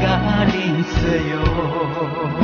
Gagaling sa'yo Kabanaan mo Jesus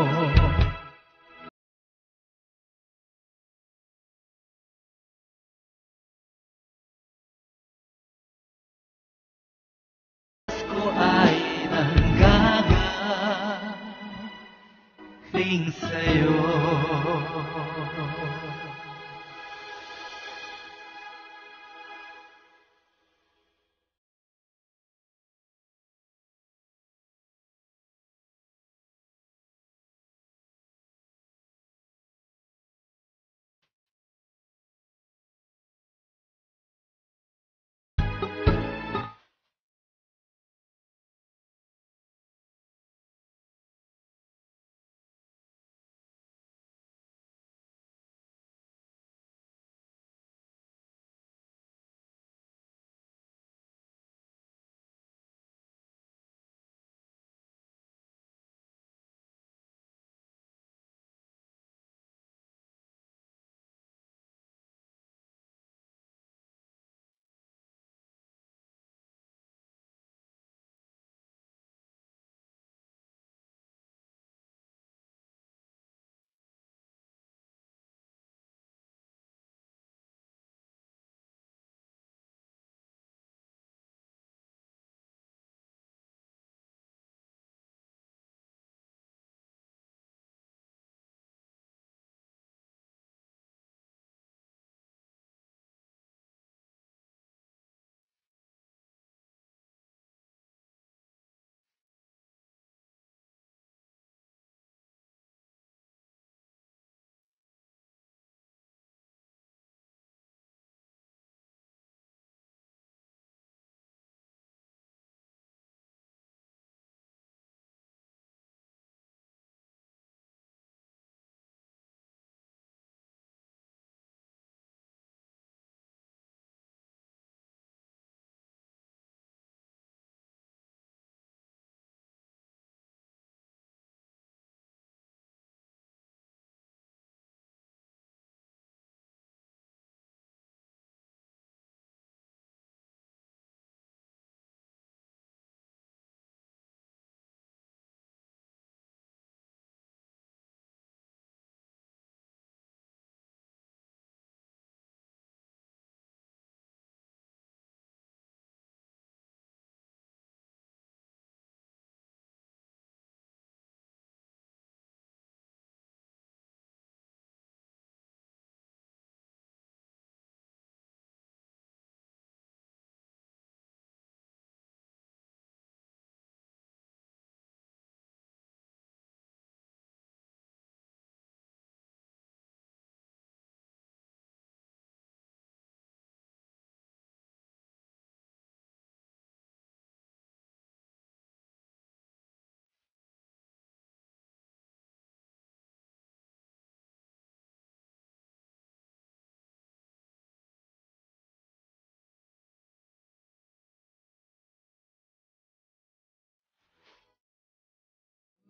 nanggagaling sa'yo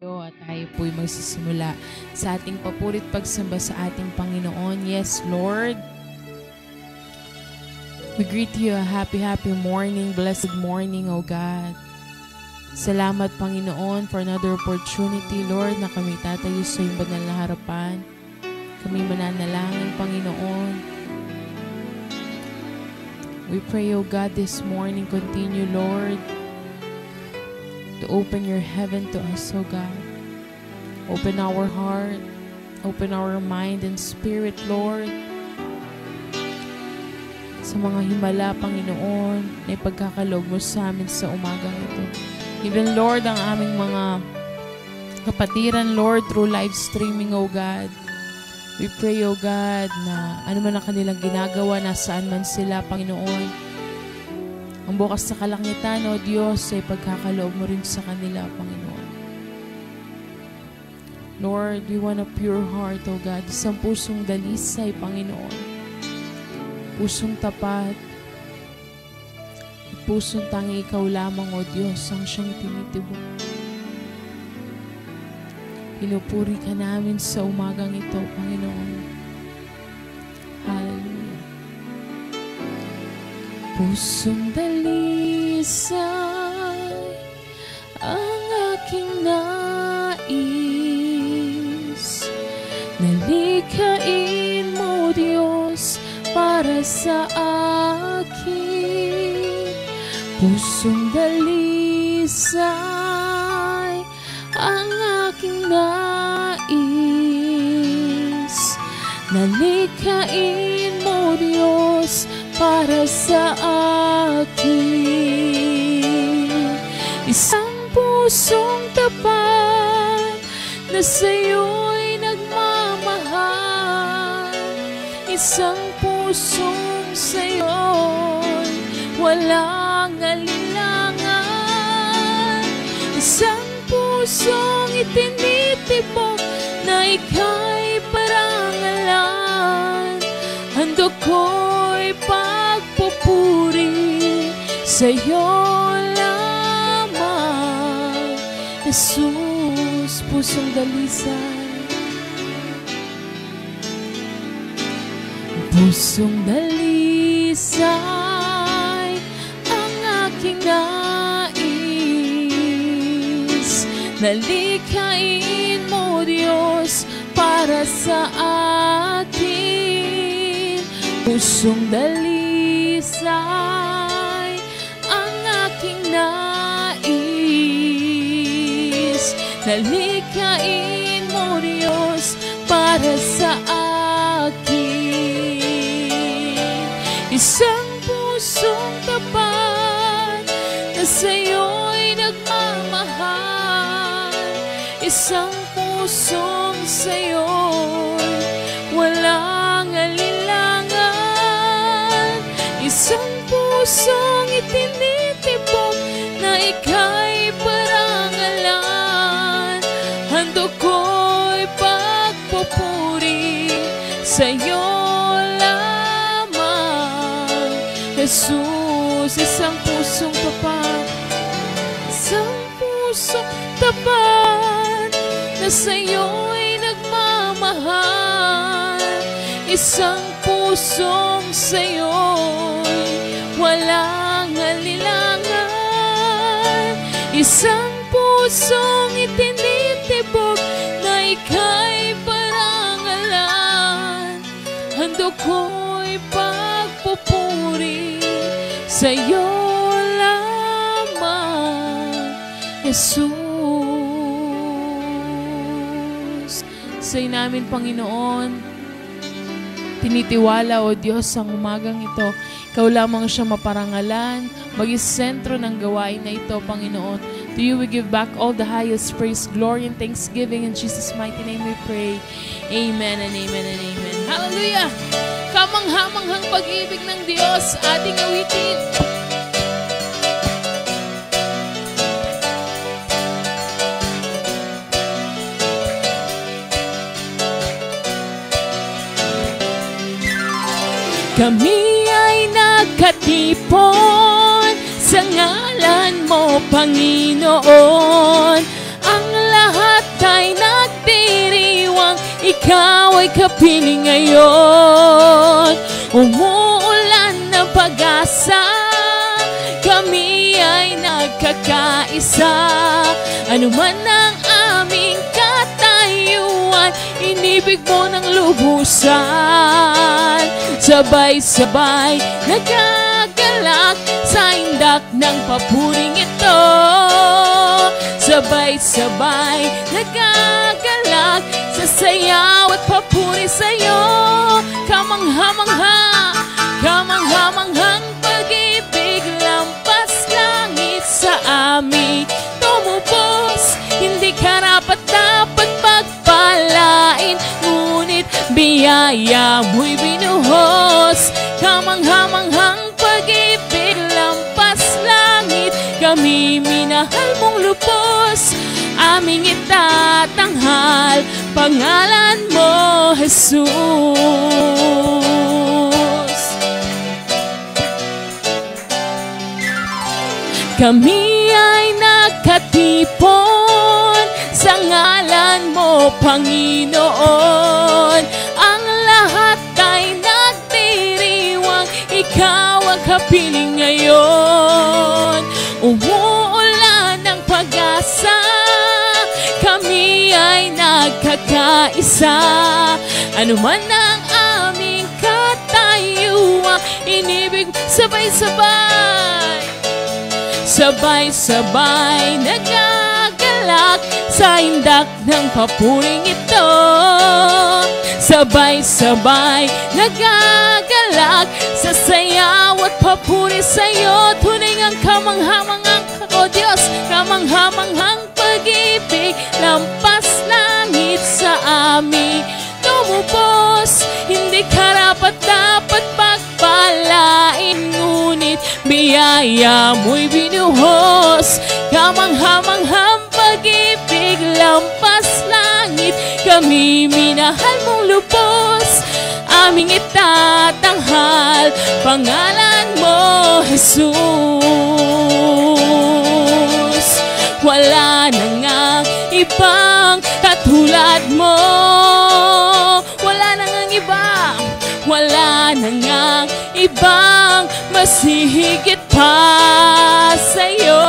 tayo at tayo po'y magsisimula sa ating papurit pagsamba sa ating Panginoon. Yes, Lord. We greet you a happy, happy morning, blessed morning, O God. Salamat, Panginoon, for another opportunity, Lord, na kami tatayo sa iyong banal na harapan. Kami mananalangin, Panginoon. We pray, O God, this morning, continue, Lord, to open your heaven to us, O God. Open our heart, open our mind and spirit, Lord. Sa mga himala, Panginoon, na ipagkakalog mo sa amin sa umagang ito. Even, Lord, ang aming mga kapatiran, Lord, through live streaming, O God. We pray, O God, na ano man ang kanilang ginagawa, nasaan man sila, Panginoon, ang bukas sa kalangitan, O Diyos, ay pagkakaloob mo rin sa kanila, Panginoon. Lord, we want a pure heart, O God. Isang pusong dalisay, Panginoon. Pusong tapat. Pusong tangi ikaw lamang, O Diyos, ang siyang tinitibok. Pinupuri ka namin sa umagang ito, Panginoon. Pusong dalisay ang aking nais. Nalikain mo, Diyos, para sa akin. Pusong dalisay ang aking nais. Nalikain mo, Diyos, para sa akin. Isang pusong tapat na sa'yo'y nagmamahal. Isang pusong sa'yo'y walang alinlangan. Isang pusong itinitibok na ika'y parangalan. Handog ko'y pagpupuri sa'yo lamang. Jesus, pusong dalisay Pusong dalisay ang aking nais. Nalikain mo, Diyos, para sa atin. Pusong dalisay ang aking nais. Nalikain mo, Diyos, para sa akin. Isang pusong tapat na sa'yo'y nagmamahal. Isang pusong sa'yo'y pusong itinitibok na ika'y parangalan. Handog ko'y pagpupuri sa'yo lamang. Jesus, isang pusong tapat. Isang pusong tapat na sa'yo'y nagmamahal. Isang pusong sa'yo'y walang alilangan Isang pusong itinitibok na ika'y parangalan Handog ko'y pagpupuri sa'yo lamang, Jesus. Sa'yo namin, Panginoon, tinitiwala, O Diyos, ang umagang ito. Ikaw lamang siya maparangalan, maging sentro ng gawain na ito, Panginoon. To you we give back all the highest praise, glory, and thanksgiving. In Jesus' mighty name we pray. Amen and amen and amen. Hallelujah! Kamanghamanghang pag-ibig ng Diyos, ating awitin. Kami ay nagkatipon sa ngalan mo, Panginoon. Ang lahat ay nagdiriwang, ikaw ay kapiling ngayon. Umuulan ng pag-asa, kami ay nagkakaisa. Ano man ang aming inibig mo ng lubusan. Sabay-sabay, nagagalak sa indak ng papuring ito. Sabay-sabay, nagagalak sa sayaw at papuri sa'yo. Kamangha-mangha, kamangha-manghang biyaya mo'y binuhos. Kamangha-manghang pag-ibig lampas langit. Kami minahal mong lupos. Aming itatanghal, pangalan mo, Jesus. Kami ay nakatipon sa ngalan mo, Panginoon. Kapiling ngayon. Umuulan ng pag-asa, kami ay nagkakaisa. Ano man ang aming katayuan, inibig sabay-sabay. Sabay-sabay nagagalak sa indak ng papuring ito Sabay-sabay nagagalak sa sayaw at papuri sa'yo. Tunay ang kamanghamangang o Diyos. Kamanghamanghang pag-ibig lampas langit sa amin. Tumupos, hindi karapat dapat pagpalain. Ngunit biyaya mo'y binuhos. Kamanghamanghang pag-ibig lampas langit. Kami minahal mong lubos Aming itatanghal Pangalan mo, Jesus. Wala na ngang ibang katulad mo. Wala na ngang iba Wala na ngang ibang masihigit pa sa'yo.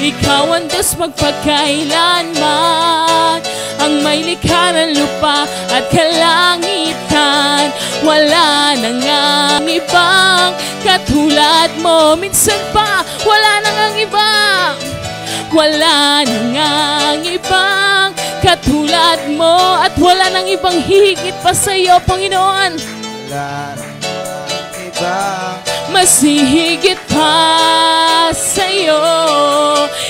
Ikaw ang Diyos magpagkailanman Ang may likha ng lupa at kalangitan. Wala na ngang ibang katulad mo. Minsan pa, wala na ngang ibang. Wala na ngang ibang katulad mo. At wala nang ibang higit pa sa'yo, Panginoon. Wala namang ibang Masihigit pa sa'yo.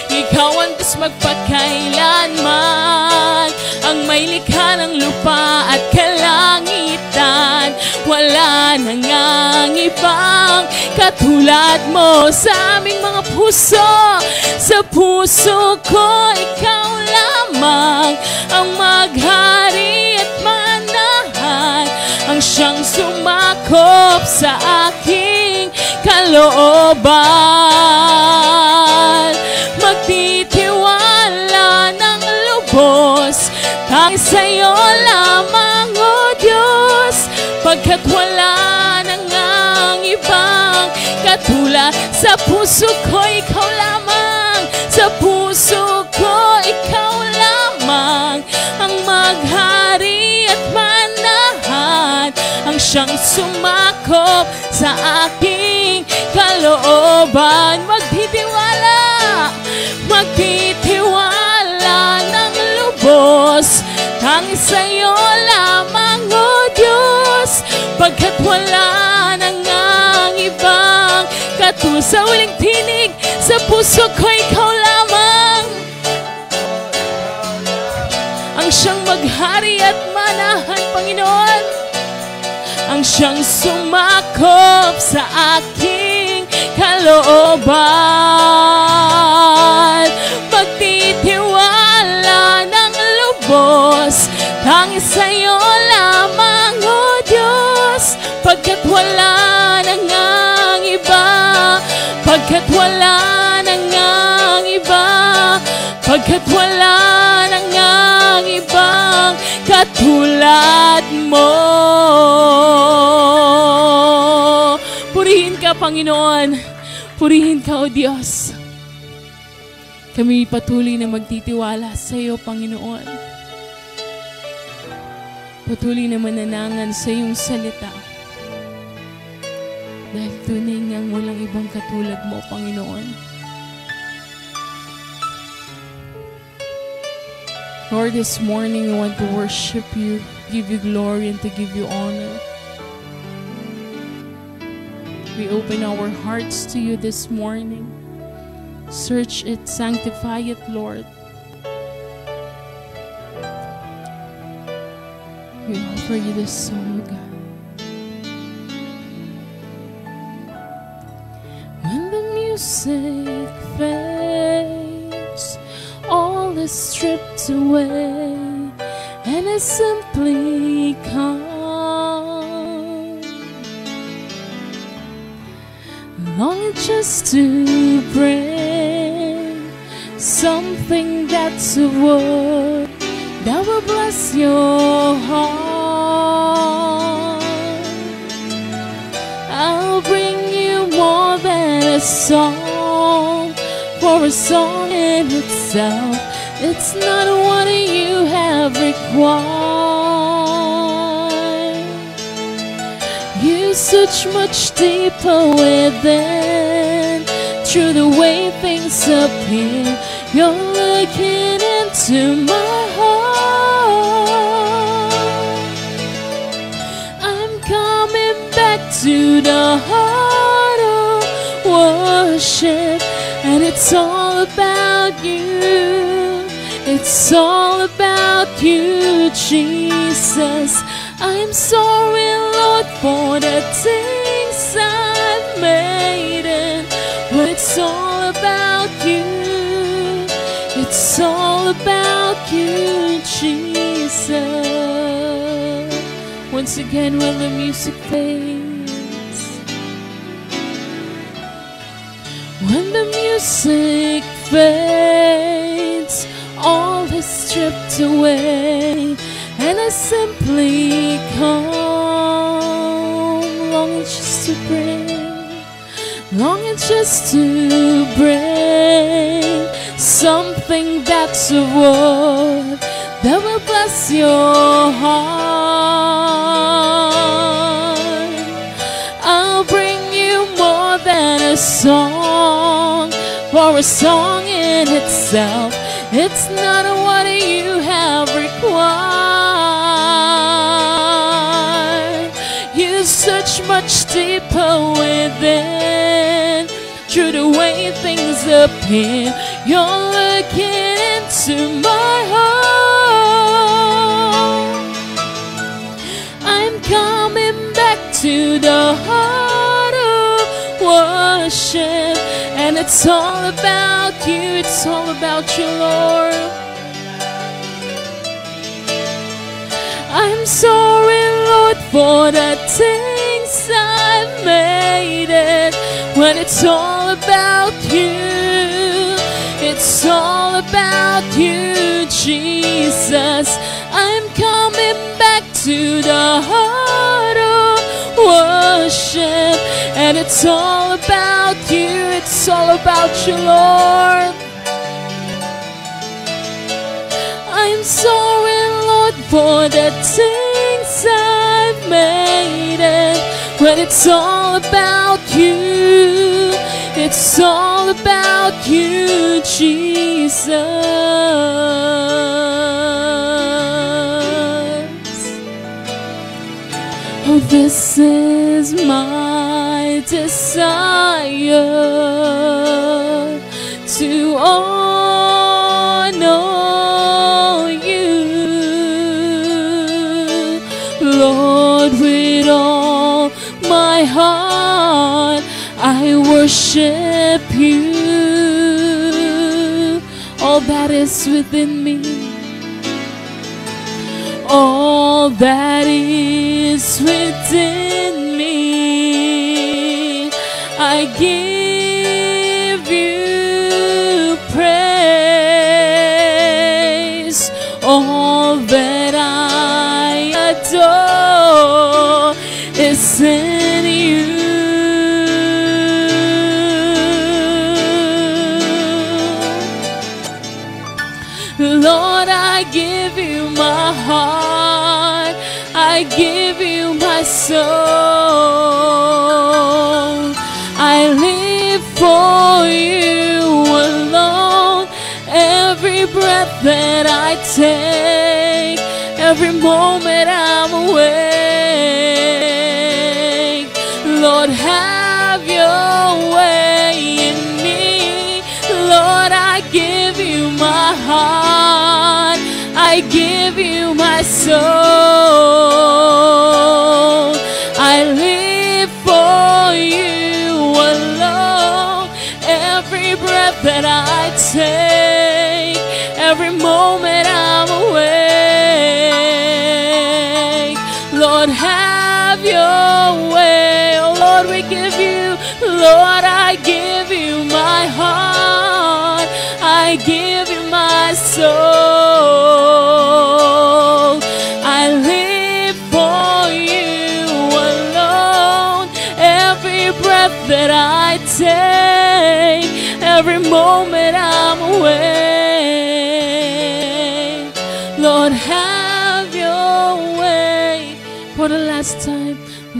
Ikaw ang Diyos magpakailanman. Ang may likha ng lupa at kalangitan. Wala na ngang ibang katulad mo Sa aming mga puso. Sa puso ko ikaw lamang Ang maghari at manahan Ang siyang sumakop sa aking kalooban. Magtitiwala ng lubos. Kahit sa'yo lamang, O Diyos. Pagkat wala na ngang ibang katulad Sa puso ko, siyang sumakop sa aking kalooban. Magtitiwala, magtitiwala ng lubos Tangis sa'yo lamang, O Diyos. Pagkat wala na ngang ibang katulad Sa uling tinig, sa puso ko ikaw lamang. Ang siyang maghari at manahan, Panginoon ang siyang sumakop sa aking kalooban. Magtitiwala ng lubos Tangis sa'yo lamang, O Diyos. Pagkat wala na ngang iba Pagkat wala na ngang iba Pagkat wala katulad mo. Purihin ka, Panginoon. Purihin ka, O Diyos. Kami patuloy na magtitiwala sa iyo, Panginoon. Patuloy na mananangan sa iyong salita. Dahil tunay ngang walang ibang katulad mo, Panginoon. Lord, this morning we want to worship you, give you glory, and to give you honor. We open our hearts to you this morning. Search it, sanctify it, Lord. We offer you this song, God. When the music fades, all is stripped away, and I simply come. Longing just to bring something that's a word that will bless your heart. I'll bring you more than a song, for a song in itself, it's not what you have required. You search much deeper within, through the way things appear. You're looking into my heart. I'm coming back to the heart of worship, and it's all about you. It's all about you, Jesus. I'm sorry, Lord, for the things I've made but it's all about you. It's all about you, Jesus. Once again, when the music fades, the music fades, all is stripped away, and I simply come, longing just to bring, longing just to bring something that's a word that will bless your heart. I'll bring you more than a song, for a song in itself, it's not what you have required. You search much deeper within, through the way things appear. You're looking into my heart. I'm coming back to the heart of worship, it's all about you. It's all about you, Lord. I'm sorry, Lord, for the things I've made it. When it's all about you, it's all about you, Jesus. I'm coming back to the heart of worship, and it's all about you. It's all about you, Lord. I'm sorry, Lord, for the things I've made it. When it's all about you, it's all about you, Jesus. This is my desire to honor you, Lord, with all my heart. I worship you, all that is within me all that is within me. I give I give you my soul. I live for you alone. Every breath that I take, every moment I'm awake. Lord, have your way in me. Lord, I give you my heart. I give you my soul. Lord, I give you my heart. I give you my soul. I live for you alone. Every breath that I take, every moment I'm awake. Lord, have your way for the last time.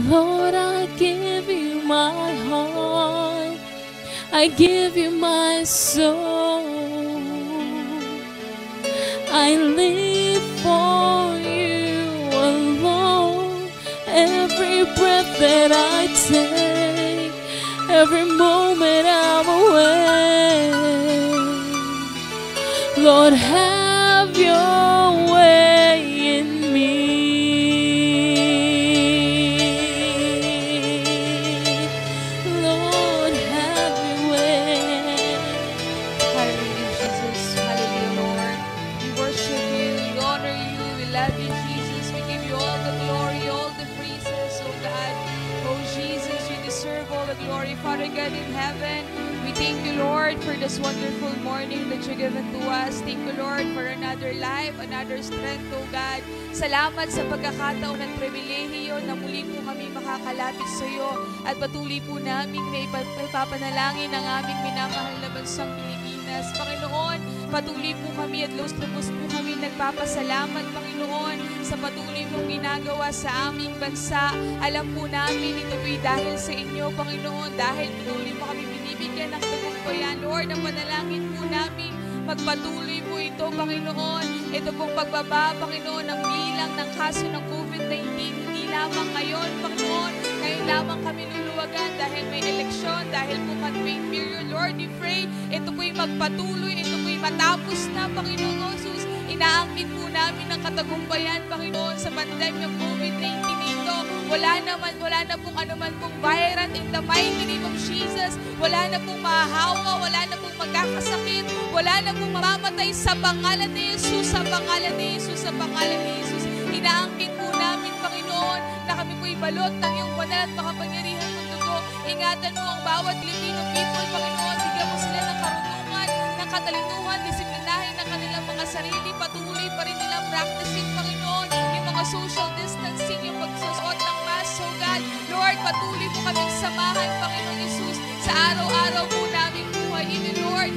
Lord, I give you my. I give you my soul. I live for you alone. Every breath that I take, every moment I'm awake. Lord, have your way given to us. Thank you, Lord, for another life, another strength, oh God. Salamat sa pagkakataon at pribilehiyo na muli po kami makakalapit sa iyo at patuloy po namin may ipapanalangin ang aming minamahal na bansang Pilipinas. Panginoon, patuloy po kami at lubos-lubos po kami nagpapasalamat, Panginoon, sa patuloy mong ginagawa sa aming bansa. Alam po namin ito po'y dahil sa inyo, Panginoon, dahil patuloy mo kami binibigyan ng tagumpayan. Lord, ang panalangin po namin, magpatuloy po ito, Panginoon. Ito pong pagbaba, Panginoon, ng bilang ng kaso ng COVID-19, hindi lamang ngayon, Panginoon, ngayon lamang kami luluwagan dahil may eleksyon, dahil po campaign period, Lord, we pray, ito po'y magpatuloy, ito po'y matapos na, Panginoon Jesus. Inaangkin po namin ang katagumpayan, Panginoon, sa pandemyang COVID-19 ito. Wala naman, wala na pong anuman pong virus in the mighty name of Jesus. Wala na pong mahahawa, wala na wala na pong mamamatay sa pangalan ni Jesus, sa pangalan ni Jesus, sa pangalan ni Jesus. Inaangkin po namin, Panginoon, na kami po'y balot ng iyong banal at makapangyarihan ng dugo. Ingatan mo ang bawat Filipino people, Panginoon. Bigyan mo sila ng karunungan, ng katalinuhan, disiplinahin ng kanilang mga sarili. Patuloy pa rin nilang practicing, Panginoon, yung mga social distancing, yung pagsusuot ng mask, oh God. Lord, patuloy mo kaming samahan, Panginoon Jesus, sa araw-araw po naming buhay. Even Lord,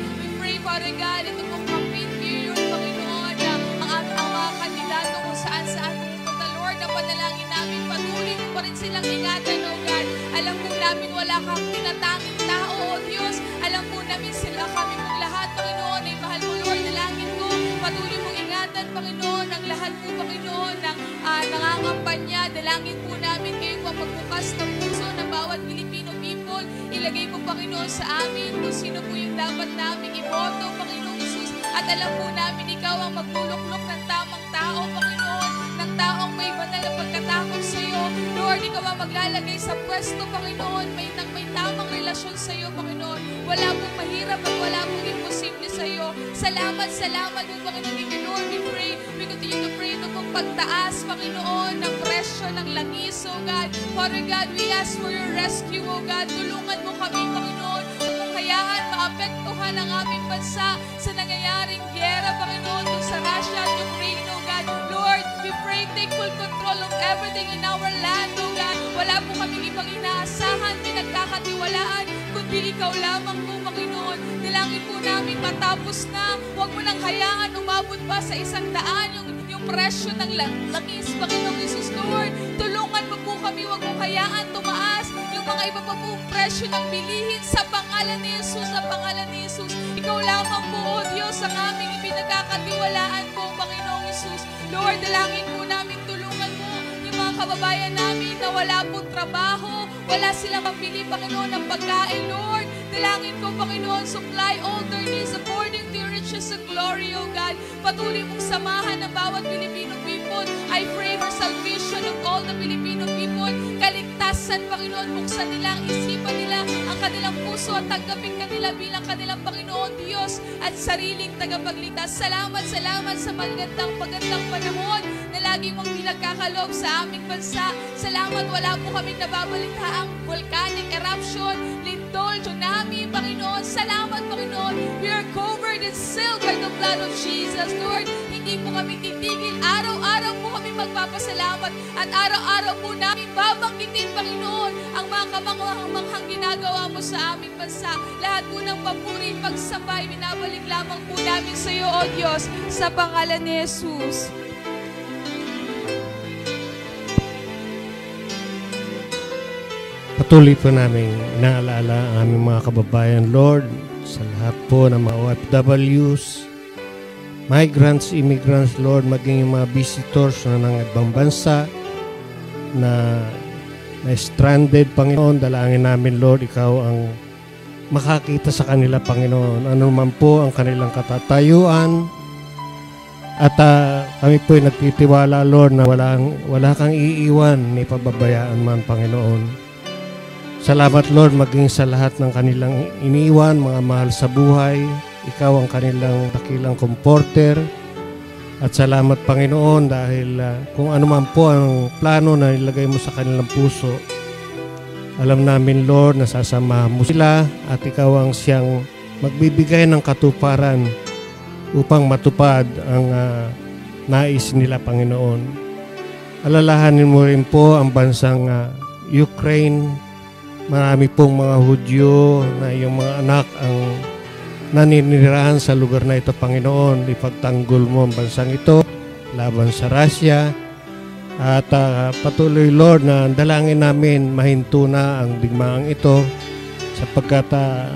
Father God, ito pong campaign period, Panginoon, na ang, ang mga kandidato kung saan-saan pupunta, Lord, na panalangin namin, patuloy mo pa rin silang ingatan, oh God. Alam po namin wala kang tinatanging tao, oh Diyos. Alam po namin sila kami mong lahat, Panginoon, ay mahal mo, Lord, dalangin ko. Patuloy mong ingatan, Panginoon, ang lahat po, Panginoon, ng uh, nangangampanya. Dalangin po namin kayo ang ng puso ng bawat Filipino people. Ilagay mo, Panginoon, sa amin kung sino po yung dapat namin iboto, Panginoon Jesus. At alam po namin, ikaw ang magluluklok ng tamang tao, Panginoon, ng taong may banal na pagkatakot sa iyo. Lord, ikaw ang maglalagay sa pwesto, Panginoon, may, may tamang relasyon sa iyo, Panginoon. Wala pong mahirap at wala pong imposible sa iyo. Salamat, salamat po, Panginoon. Lord, we pray, we continue to pray ito pong pagtaas, Panginoon, ng presyo ng langis, oh God. Father God, we ask for your rescue, oh God. Tulungan mo kami, Panginoon, kung hayaan maapektuhan ang aming bansa sa nangyayaring gyera, Panginoon, kung sa Russia at Ukraine, we pray, take full control of everything in our land, oh God. Wala po pagkakatiwalaan, kundi ikaw lamang po, Panginoon. Dalangin po namin matapos na, huwag mo nang hayaan umabot pa sa isang daan yung, yung presyo ng lang- langis, Panginoong Jesus, Lord. Tulungan mo po kami, huwag mong hayaan tumaas yung mga iba pa pong presyo ng bilihin sa pangalan ni Jesus, sa pangalan ni Jesus. Ikaw lamang po, O Diyos, ang aming ipinagkakatiwalaan po, Panginoong Jesus. Lord, dalangin po namin tulungan mo yung mga kababayan namin na wala pong trabaho, wala silang mabili, Panginoon, ng pagkain, Lord. Dalangin ko, Panginoon, supply all their needs according to your riches and glory, O God. Patuloy mong samahan ng bawat Filipino people. I pray for salvation of all the Filipino people. Kaligtasan, Panginoon, buksan nila ang isipan nila, ang kanilang puso at tanggapin kanila bilang kanilang Panginoon Diyos at sariling tagapagligtas. Salamat, salamat sa magandang pagandang panahon na lagi mong pinagkakaloob sa aming bansa. Salamat, wala po kaming nababalitaang volcanic eruption, lindol, tsunami, Panginoon. Salamat, Panginoon. We are covered and sealed by the blood of Jesus, Lord. Hindi po kami titigil. Araw-araw po kami magpapasalamat at araw-araw po namin babanggitin, Panginoon, ang mga kamangmanghang ginagawa mo sa aming bansa. Lahat po ng papuri, pagsambay, binabalik lamang po namin sa iyo, O Diyos, sa pangalan ni Jesus. Patuloy po namin inaalala ang aming mga kababayan, Lord, sa lahat po ng mga OFWs, migrants, immigrants, Lord, maging yung mga visitors na ng ibang bansa na na stranded, Panginoon, dalangin namin, Lord, ikaw ang makakita sa kanila, Panginoon. Ano man po ang kanilang katatayuan, at ah, kami po ay nagtitiwala, Lord, na walang, wala kang iiwan ni pababayaan man, Panginoon. Salamat Lord maging sa lahat ng kanilang iniwan, mga mahal sa buhay. Ikaw ang kanilang dakilang comforter. At salamat Panginoon dahil ah, kung ano man po ang plano na ilagay mo sa kanilang puso, alam namin Lord na sasamahan mo sila at ikaw ang siyang magbibigay ng katuparan upang matupad ang ah, nais nila Panginoon. Alalahanin mo rin po ang bansang ah, Ukraine, Marami pong mga Hudyo na yung mga anak ang naninirahan sa lugar na ito, Panginoon. Ipagtanggol mo ang bansang ito laban sa Russia. At ah, patuloy, Lord, na dalangin namin mahinto na ang digmaang ito sapagkat ah,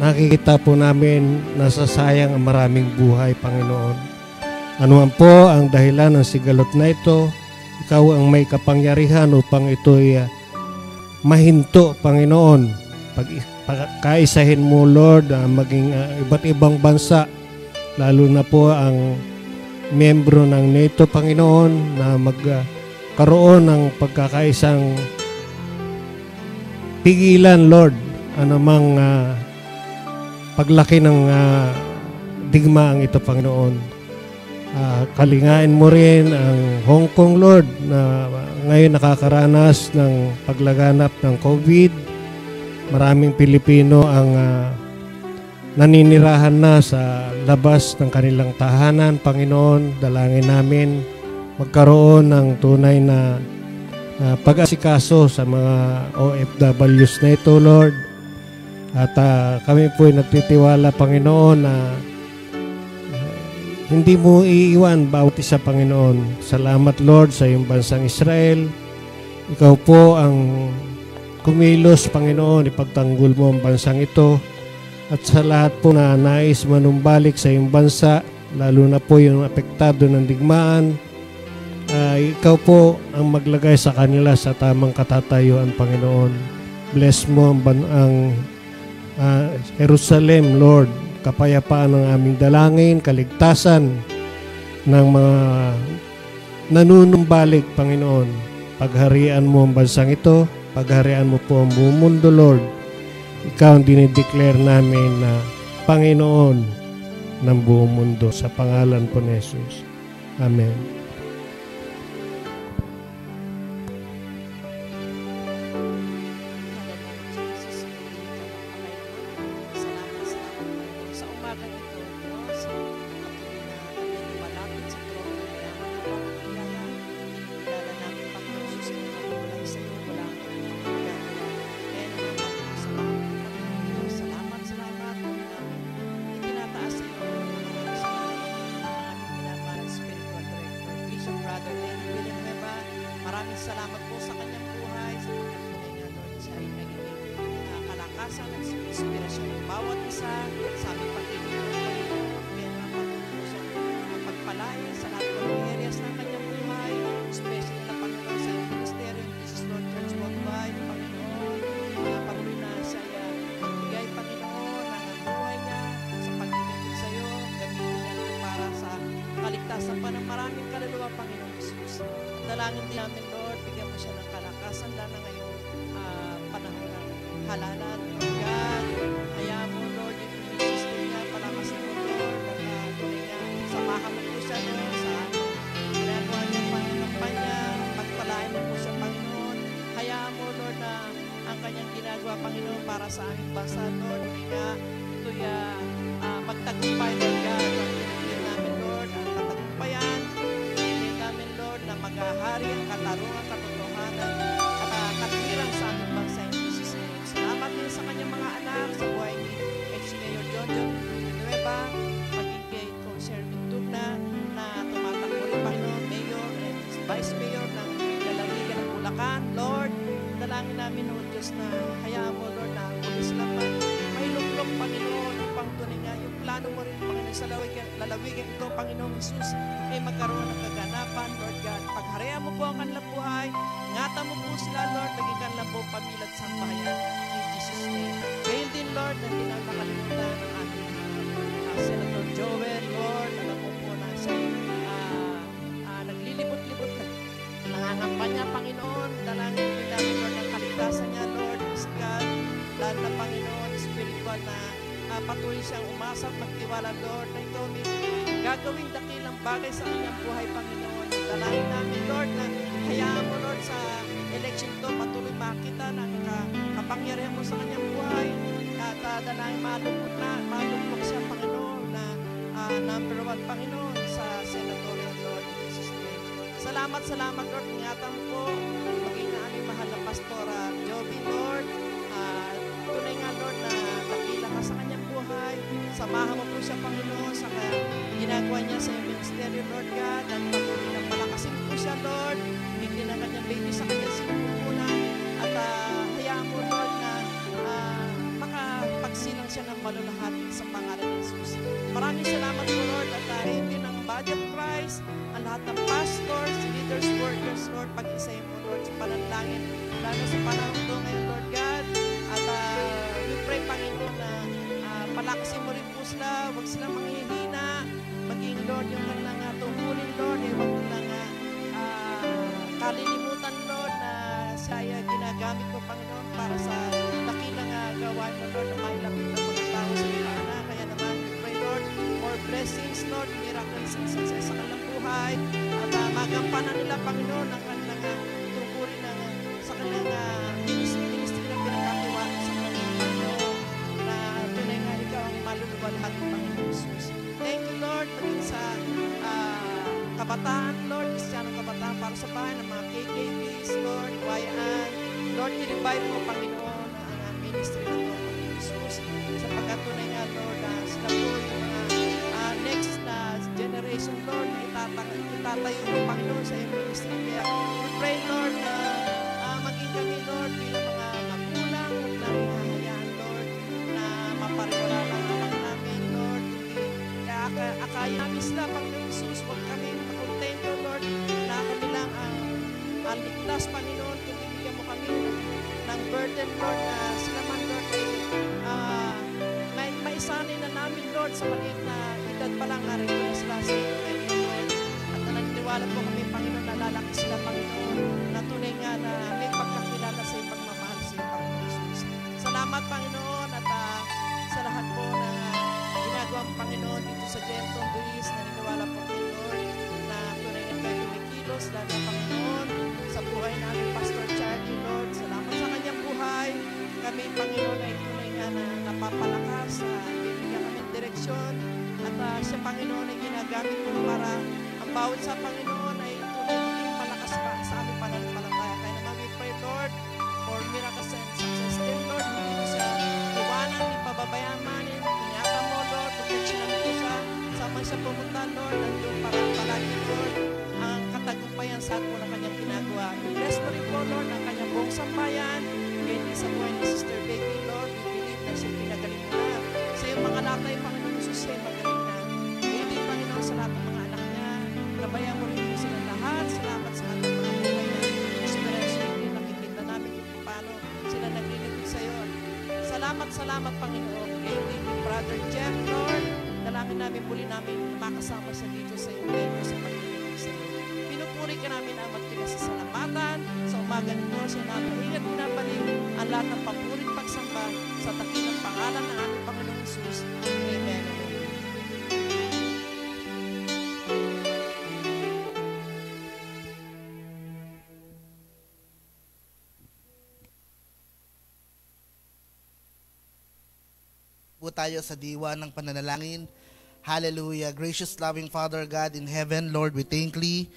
nakikita po namin nasasayang ang maraming buhay, Panginoon. Ano man po ang dahilan ng sigalot na ito, ikaw ang may kapangyarihan upang ito'y ah, mahinto, Panginoon. Pag pagkaisahin mo, Lord, ah, maging ah, iba't ibang bansa, lalo na po ang membro ng NATO, Panginoon, na magkaroon ng pagkakaisang pigilan, Lord, anumang ah, paglaki ng ah, digmaang ito, Panginoon. Ah, kalingain mo rin ang Hong Kong, Lord, na ngayon nakakaranas ng paglaganap ng COVID. Maraming Pilipino ang ah, naninirahan na sa labas ng kanilang tahanan. Panginoon, dalangin namin magkaroon ng tunay na ah, pag-asikaso sa mga OFWs na ito, Lord. At ah, kami po ay nagtitiwala, Panginoon, na hindi mo iiwan bawat isa, Panginoon. Salamat, Lord, sa iyong bansang Israel. Ikaw po ang kumilos, Panginoon. Ipagtanggol mo ang bansang ito. At sa lahat po na nais manumbalik sa iyong bansa, lalo na po yung apektado ng digmaan, ah, ikaw po ang maglagay sa kanila sa tamang katatayuan, Panginoon. Bless mo ang, ban- ang ah, Jerusalem, Lord kapayapaan ng aming dalangin, kaligtasan ng mga nanunumbalik, Panginoon. Pagharian mo ang bansang ito, pagharian mo po ang buong mundo, Lord. Ikaw ang dinideclare namin na Panginoon ng buong mundo sa pangalan po ni Jesus. Amen. lumalulahati sa pangalan ng Jesus. Maraming salamat po, Lord, at dahil din ang body of Christ, ang lahat ng pastors, leaders, workers, Lord, pag-isayin mo, Lord, sa panalangin, lalo sa panahon ko ngayon, Lord God. At uh, we pray, Panginoon, na uh, palakasin mo rin po sila, huwag silang manghihina, maging, Lord, yung kanilang uh, tungkulin, Lord, eh, huwag nilang uh, kalilimutan, Lord, na siya ay ginagamit mo, Panginoon, para sa dakilang uh, gawain mo, Lord, na mailapit blessings, Lord, miracles and success sa kanilang buhay. At uh, magampanan nila, Panginoon, ang kanilang uh, tungkulin ng, ah, sa kanilang uh, ministry, ministry ng pinagkatiwala sa kanilang Panginoon na tunay nga ikaw ang maluluwalhati, Panginoon Jesus. Thank you, Lord, maging sa uh, kabataan, Lord, Kristiyanong kabataan para sa bahay ng mga KKBs, Lord, YN. Lord, i-revive mo, Panginoon. sa maliit na edad pa lang, Ari. Makasama sa dito sa iyong tempo sa paglilingkod sa iyo. Pinupuri ka namin ang magpinasasalamatan sa umaga nito. Siya napahingat na balik ang lahat ng papurit pagsamba sa takilang pangalan ng ating Panginoong Jesus. Amen. tayo sa diwa ng pananalangin. Hallelujah. Gracious, loving Father God in heaven, Lord, we thank thee,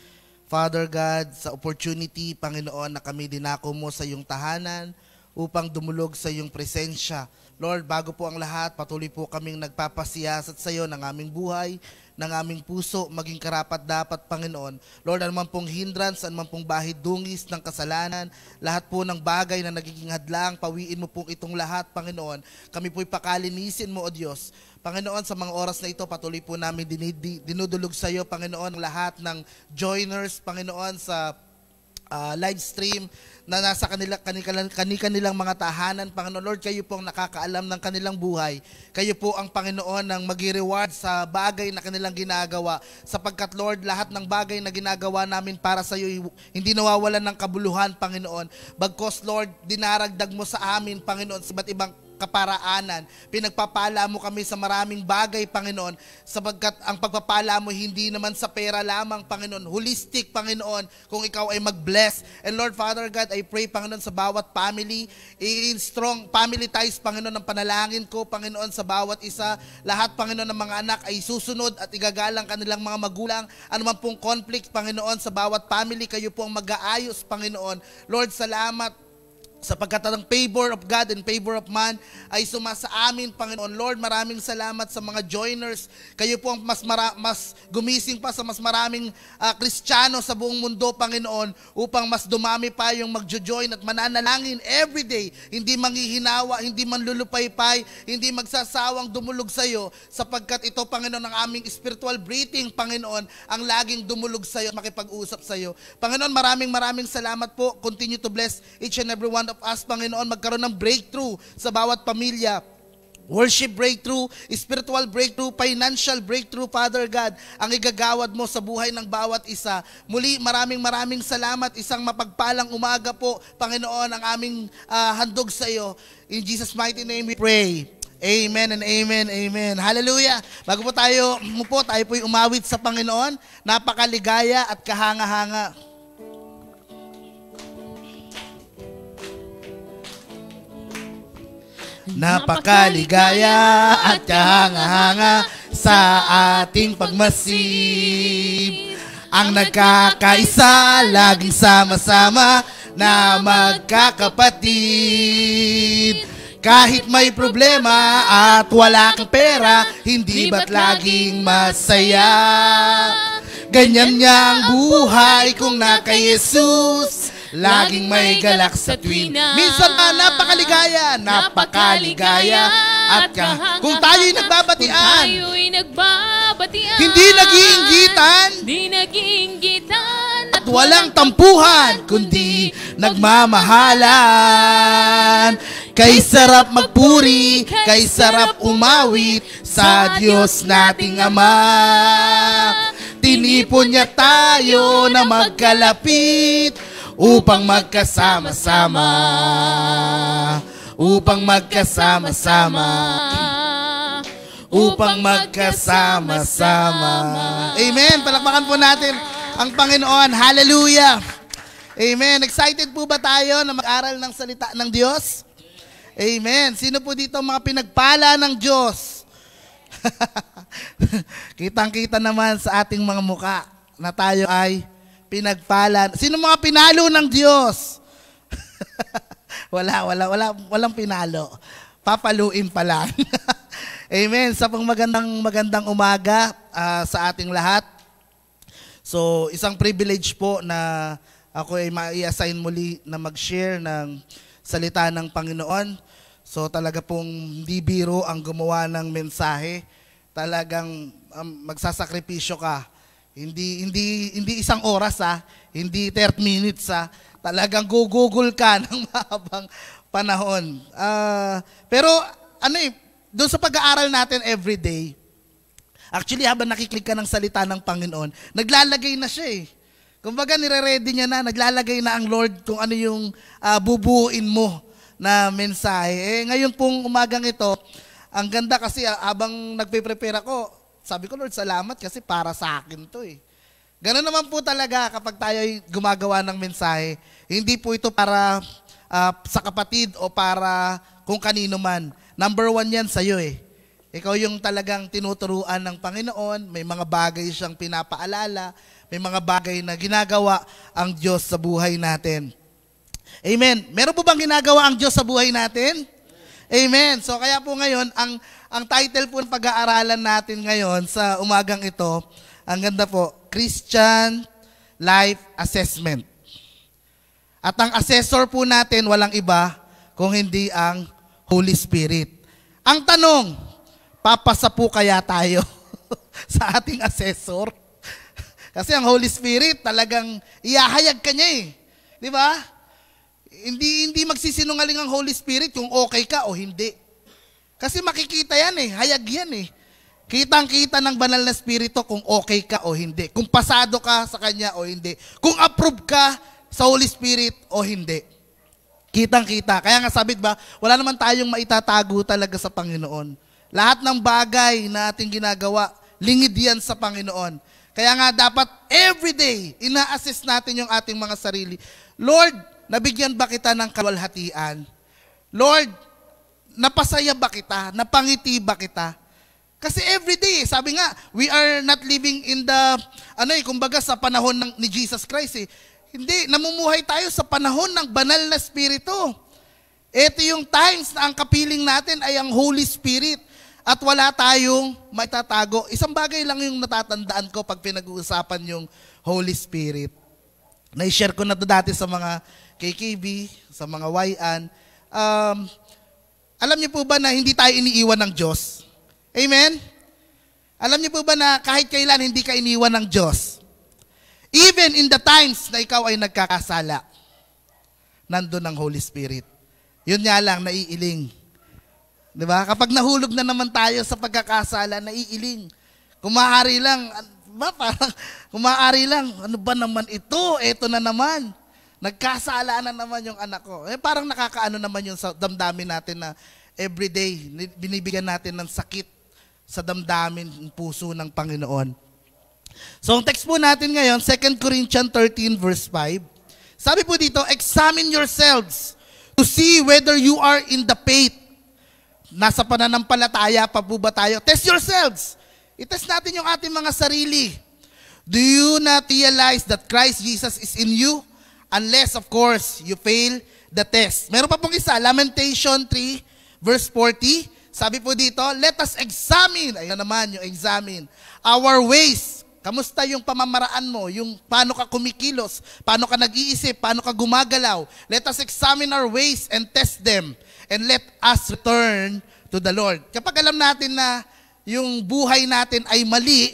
Father God, sa opportunity, Panginoon, na kami dinako mo sa iyong tahanan upang dumulog sa iyong presensya. Lord, bago po ang lahat, patuloy po kaming nagpapasiyasat sa iyo ng aming buhay, ng aming puso, maging karapat dapat, Panginoon. Lord, anuman pong hindrance, anuman pong bahid dungis ng kasalanan, lahat po ng bagay na nagiging hadlang, pawiin mo pong itong lahat, Panginoon. Kami po'y pakalinisin mo, O Diyos. Panginoon, sa mga oras na ito, patuloy po namin dinidi, dinudulog sa iyo, Panginoon, lahat ng joiners, Panginoon, sa uh, live stream na nasa kanila, kanilang, kanilang mga tahanan. Panginoon Lord, kayo po ang nakakaalam ng kanilang buhay. Kayo po ang Panginoon ang mag-reward sa bagay na kanilang ginagawa. Sapagkat Lord, lahat ng bagay na ginagawa namin para sa iyo, hindi nawawalan ng kabuluhan, Panginoon. Bagkos Lord, dinaragdag mo sa amin, Panginoon, sa iba't ibang kaparaanan. Pinagpapala mo kami sa maraming bagay, Panginoon, sapagkat ang pagpapala mo hindi naman sa pera lamang, Panginoon. Holistic, Panginoon, kung ikaw ay mag-bless. And Lord, Father God, I pray, Panginoon, sa bawat family, i-strong family ties, Panginoon, ng panalangin ko, Panginoon, sa bawat isa. Lahat, Panginoon, ng mga anak ay susunod at igagalang kanilang mga magulang. Ano man pong conflict, Panginoon, sa bawat family, kayo po ang mag-aayos, Panginoon. Lord, salamat sapagkat ang favor of God and favor of man ay sumasa amin, Panginoon. Lord, maraming salamat sa mga joiners. Kayo po ang mas, mara- mas gumising pa sa mas maraming uh, Kristiyano sa buong mundo, Panginoon, upang mas dumami pa yung magjo-join at mananalangin every day. Hindi manghihinawa, hindi manlulupaypay, hindi magsasawang dumulog sa iyo, sapagkat ito, Panginoon, ang aming spiritual breathing, Panginoon, ang laging dumulog sa iyo, makipag-usap sa iyo. Panginoon, maraming maraming salamat po. Continue to bless each and every one of us, Panginoon, magkaroon ng breakthrough sa bawat pamilya. Worship breakthrough, spiritual breakthrough, financial breakthrough, Father God, ang igagawad mo sa buhay ng bawat isa. Muli, maraming maraming salamat. Isang mapagpalang umaga po, Panginoon, ang aming uh, handog sa iyo. In Jesus' mighty name we pray. Amen and amen, amen. Hallelujah. Bago po tayo po, tayo po'y umawit sa Panginoon. Napakaligaya at kahanga-hanga. Napakaligaya at kahanga-hanga sa ating pagmasib. Ang nagkakaisa, laging sama-sama na magkakapatid. Kahit may problema at wala kang pera, hindi ba't laging masaya? Ganyan niya ang buhay kung naka Jesus. Laging may galak sa tuwing. Minsan na napakaligaya Napakaligaya. At ka, kung tayo'y nagbabatian Kung tayo'y nagbabatian Hindi nag-iinggitan. Hindi nag-iinggitan. At walang tampuhan Kundi nagmamahalan. Kay sarap magpuri Kay sarap umawit Sa Diyos nating Ama. Tinipon niya tayo na magkalapit upang magkasama-sama. Upang magkasama-sama. Upang magkasama-sama. Amen. Palakpakan po natin ang Panginoon. Hallelujah. Amen. Excited po ba tayo na mag-aral ng salita ng Diyos? Amen. Sino po dito mga pinagpala ng Diyos? Kitang-kita naman sa ating mga muka na tayo ay pinagpala. Sino mga pinalo ng Diyos? wala, wala, wala, walang pinalo. Papaluin pa lang. Amen. Sa pang magandang magandang umaga uh, sa ating lahat. So, isang privilege po na ako ay ma-assign muli na mag-share ng salita ng Panginoon. So talaga pong hindi biro ang gumawa ng mensahe. Talagang um, magsasakripisyo ka. Hindi hindi hindi isang oras ha, hindi 30 minutes ha. Talagang gugugol ka ng mahabang panahon. Ah, pero ano eh, doon sa pag-aaral natin every day, actually habang nakiklik ka ng salita ng Panginoon, naglalagay na siya eh. Kumbaga nire-ready niya na, naglalagay na ang Lord kung ano yung ah, bubuuin mo na mensahe. Eh, ngayon pong umagang ito, ang ganda kasi ah, habang nagpe-prepare ako, sabi ko, Lord, salamat kasi para sa akin to eh. Ganun naman po talaga kapag tayo ay gumagawa ng mensahe. Hindi po ito para ah, sa kapatid o para kung kanino man. Number one yan sa'yo eh. Ikaw yung talagang tinuturuan ng Panginoon, may mga bagay siyang pinapaalala, may mga bagay na ginagawa ang Diyos sa buhay natin. Amen. Meron po bang ginagawa ang Diyos sa buhay natin? Amen. So kaya po ngayon, ang, ang title po ng pag-aaralan natin ngayon sa umagang ito, ang ganda po, Christian Life Assessment. At ang assessor po natin, walang iba, kung hindi ang Holy Spirit. Ang tanong, papasa po kaya tayo sa ating assessor? Kasi ang Holy Spirit talagang iyahayag ka niya eh. Di ba? Hindi, hindi magsisinungaling ang Holy Spirit kung okay ka o hindi. Kasi makikita yan eh, hayag yan eh. Kitang-kita ng banal na spirito kung okay ka o hindi. Kung pasado ka sa Kanya o hindi. Kung approve ka sa Holy Spirit o hindi. Kitang-kita. Kaya nga sabi ba, wala naman tayong maitatago talaga sa Panginoon. Lahat ng bagay na ating ginagawa, lingid yan sa Panginoon. Kaya nga dapat everyday, ina-assess natin yung ating mga sarili. Lord, nabigyan ba kita ng kalwalhatian? Lord, napasaya ba kita? Napangiti ba kita? Kasi everyday, sabi nga, we are not living in the, ano eh, kumbaga sa panahon ng, ni Jesus Christ eh. Hindi, namumuhay tayo sa panahon ng banal na Espiritu. Ito yung times na ang kapiling natin ay ang Holy Spirit at wala tayong maitatago. Isang bagay lang yung natatandaan ko pag pinag-uusapan yung Holy Spirit. Na-share ko na to dati sa mga KKB, sa mga YN. Um, alam niyo po ba na hindi tayo iniiwan ng Diyos? Amen? Alam niyo po ba na kahit kailan hindi ka iniwan ng Diyos? Even in the times na ikaw ay nagkakasala, nandun ang Holy Spirit. Yun nga lang, naiiling. Di ba? Kapag nahulog na naman tayo sa pagkakasala, naiiling. Kung lang, ba, parang, kung maaari lang, ano ba naman ito? Ito na naman. Nagkasala na naman yung anak ko. Eh, parang nakakaano naman yung sa damdamin natin na everyday, binibigyan natin ng sakit sa damdamin, puso ng Panginoon. So, ang text po natin ngayon, 2 Corinthians 13 verse 5. Sabi po dito, examine yourselves to see whether you are in the faith. Nasa pananampalataya pa po ba tayo? Test yourselves. I-test natin yung ating mga sarili. Do you not realize that Christ Jesus is in you? Unless, of course, you fail the test. Meron pa pong isa, Lamentation 3, verse 40. Sabi po dito, let us examine, ayun naman yung examine, our ways. Kamusta yung pamamaraan mo? Yung paano ka kumikilos? Paano ka nag-iisip? Paano ka gumagalaw? Let us examine our ways and test them. And let us return to the Lord. Kapag alam natin na yung buhay natin ay mali,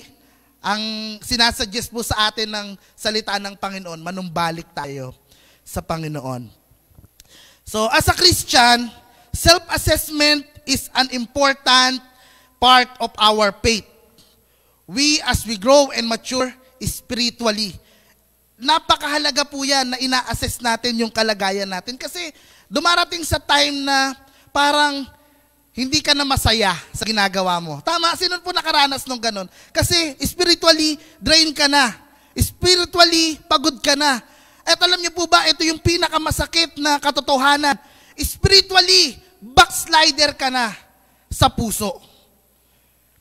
ang sinasuggest po sa atin ng salita ng Panginoon, manumbalik tayo sa Panginoon. So, as a Christian, self-assessment is an important part of our faith. We, as we grow and mature spiritually, napakahalaga po yan na ina-assess natin yung kalagayan natin. Kasi dumarating sa time na parang hindi ka na masaya sa ginagawa mo. Tama, sino po nakaranas nung ganun? Kasi spiritually, drain ka na. Spiritually, pagod ka na. At alam niyo po ba, ito yung pinakamasakit na katotohanan. Spiritually, backslider ka na sa puso.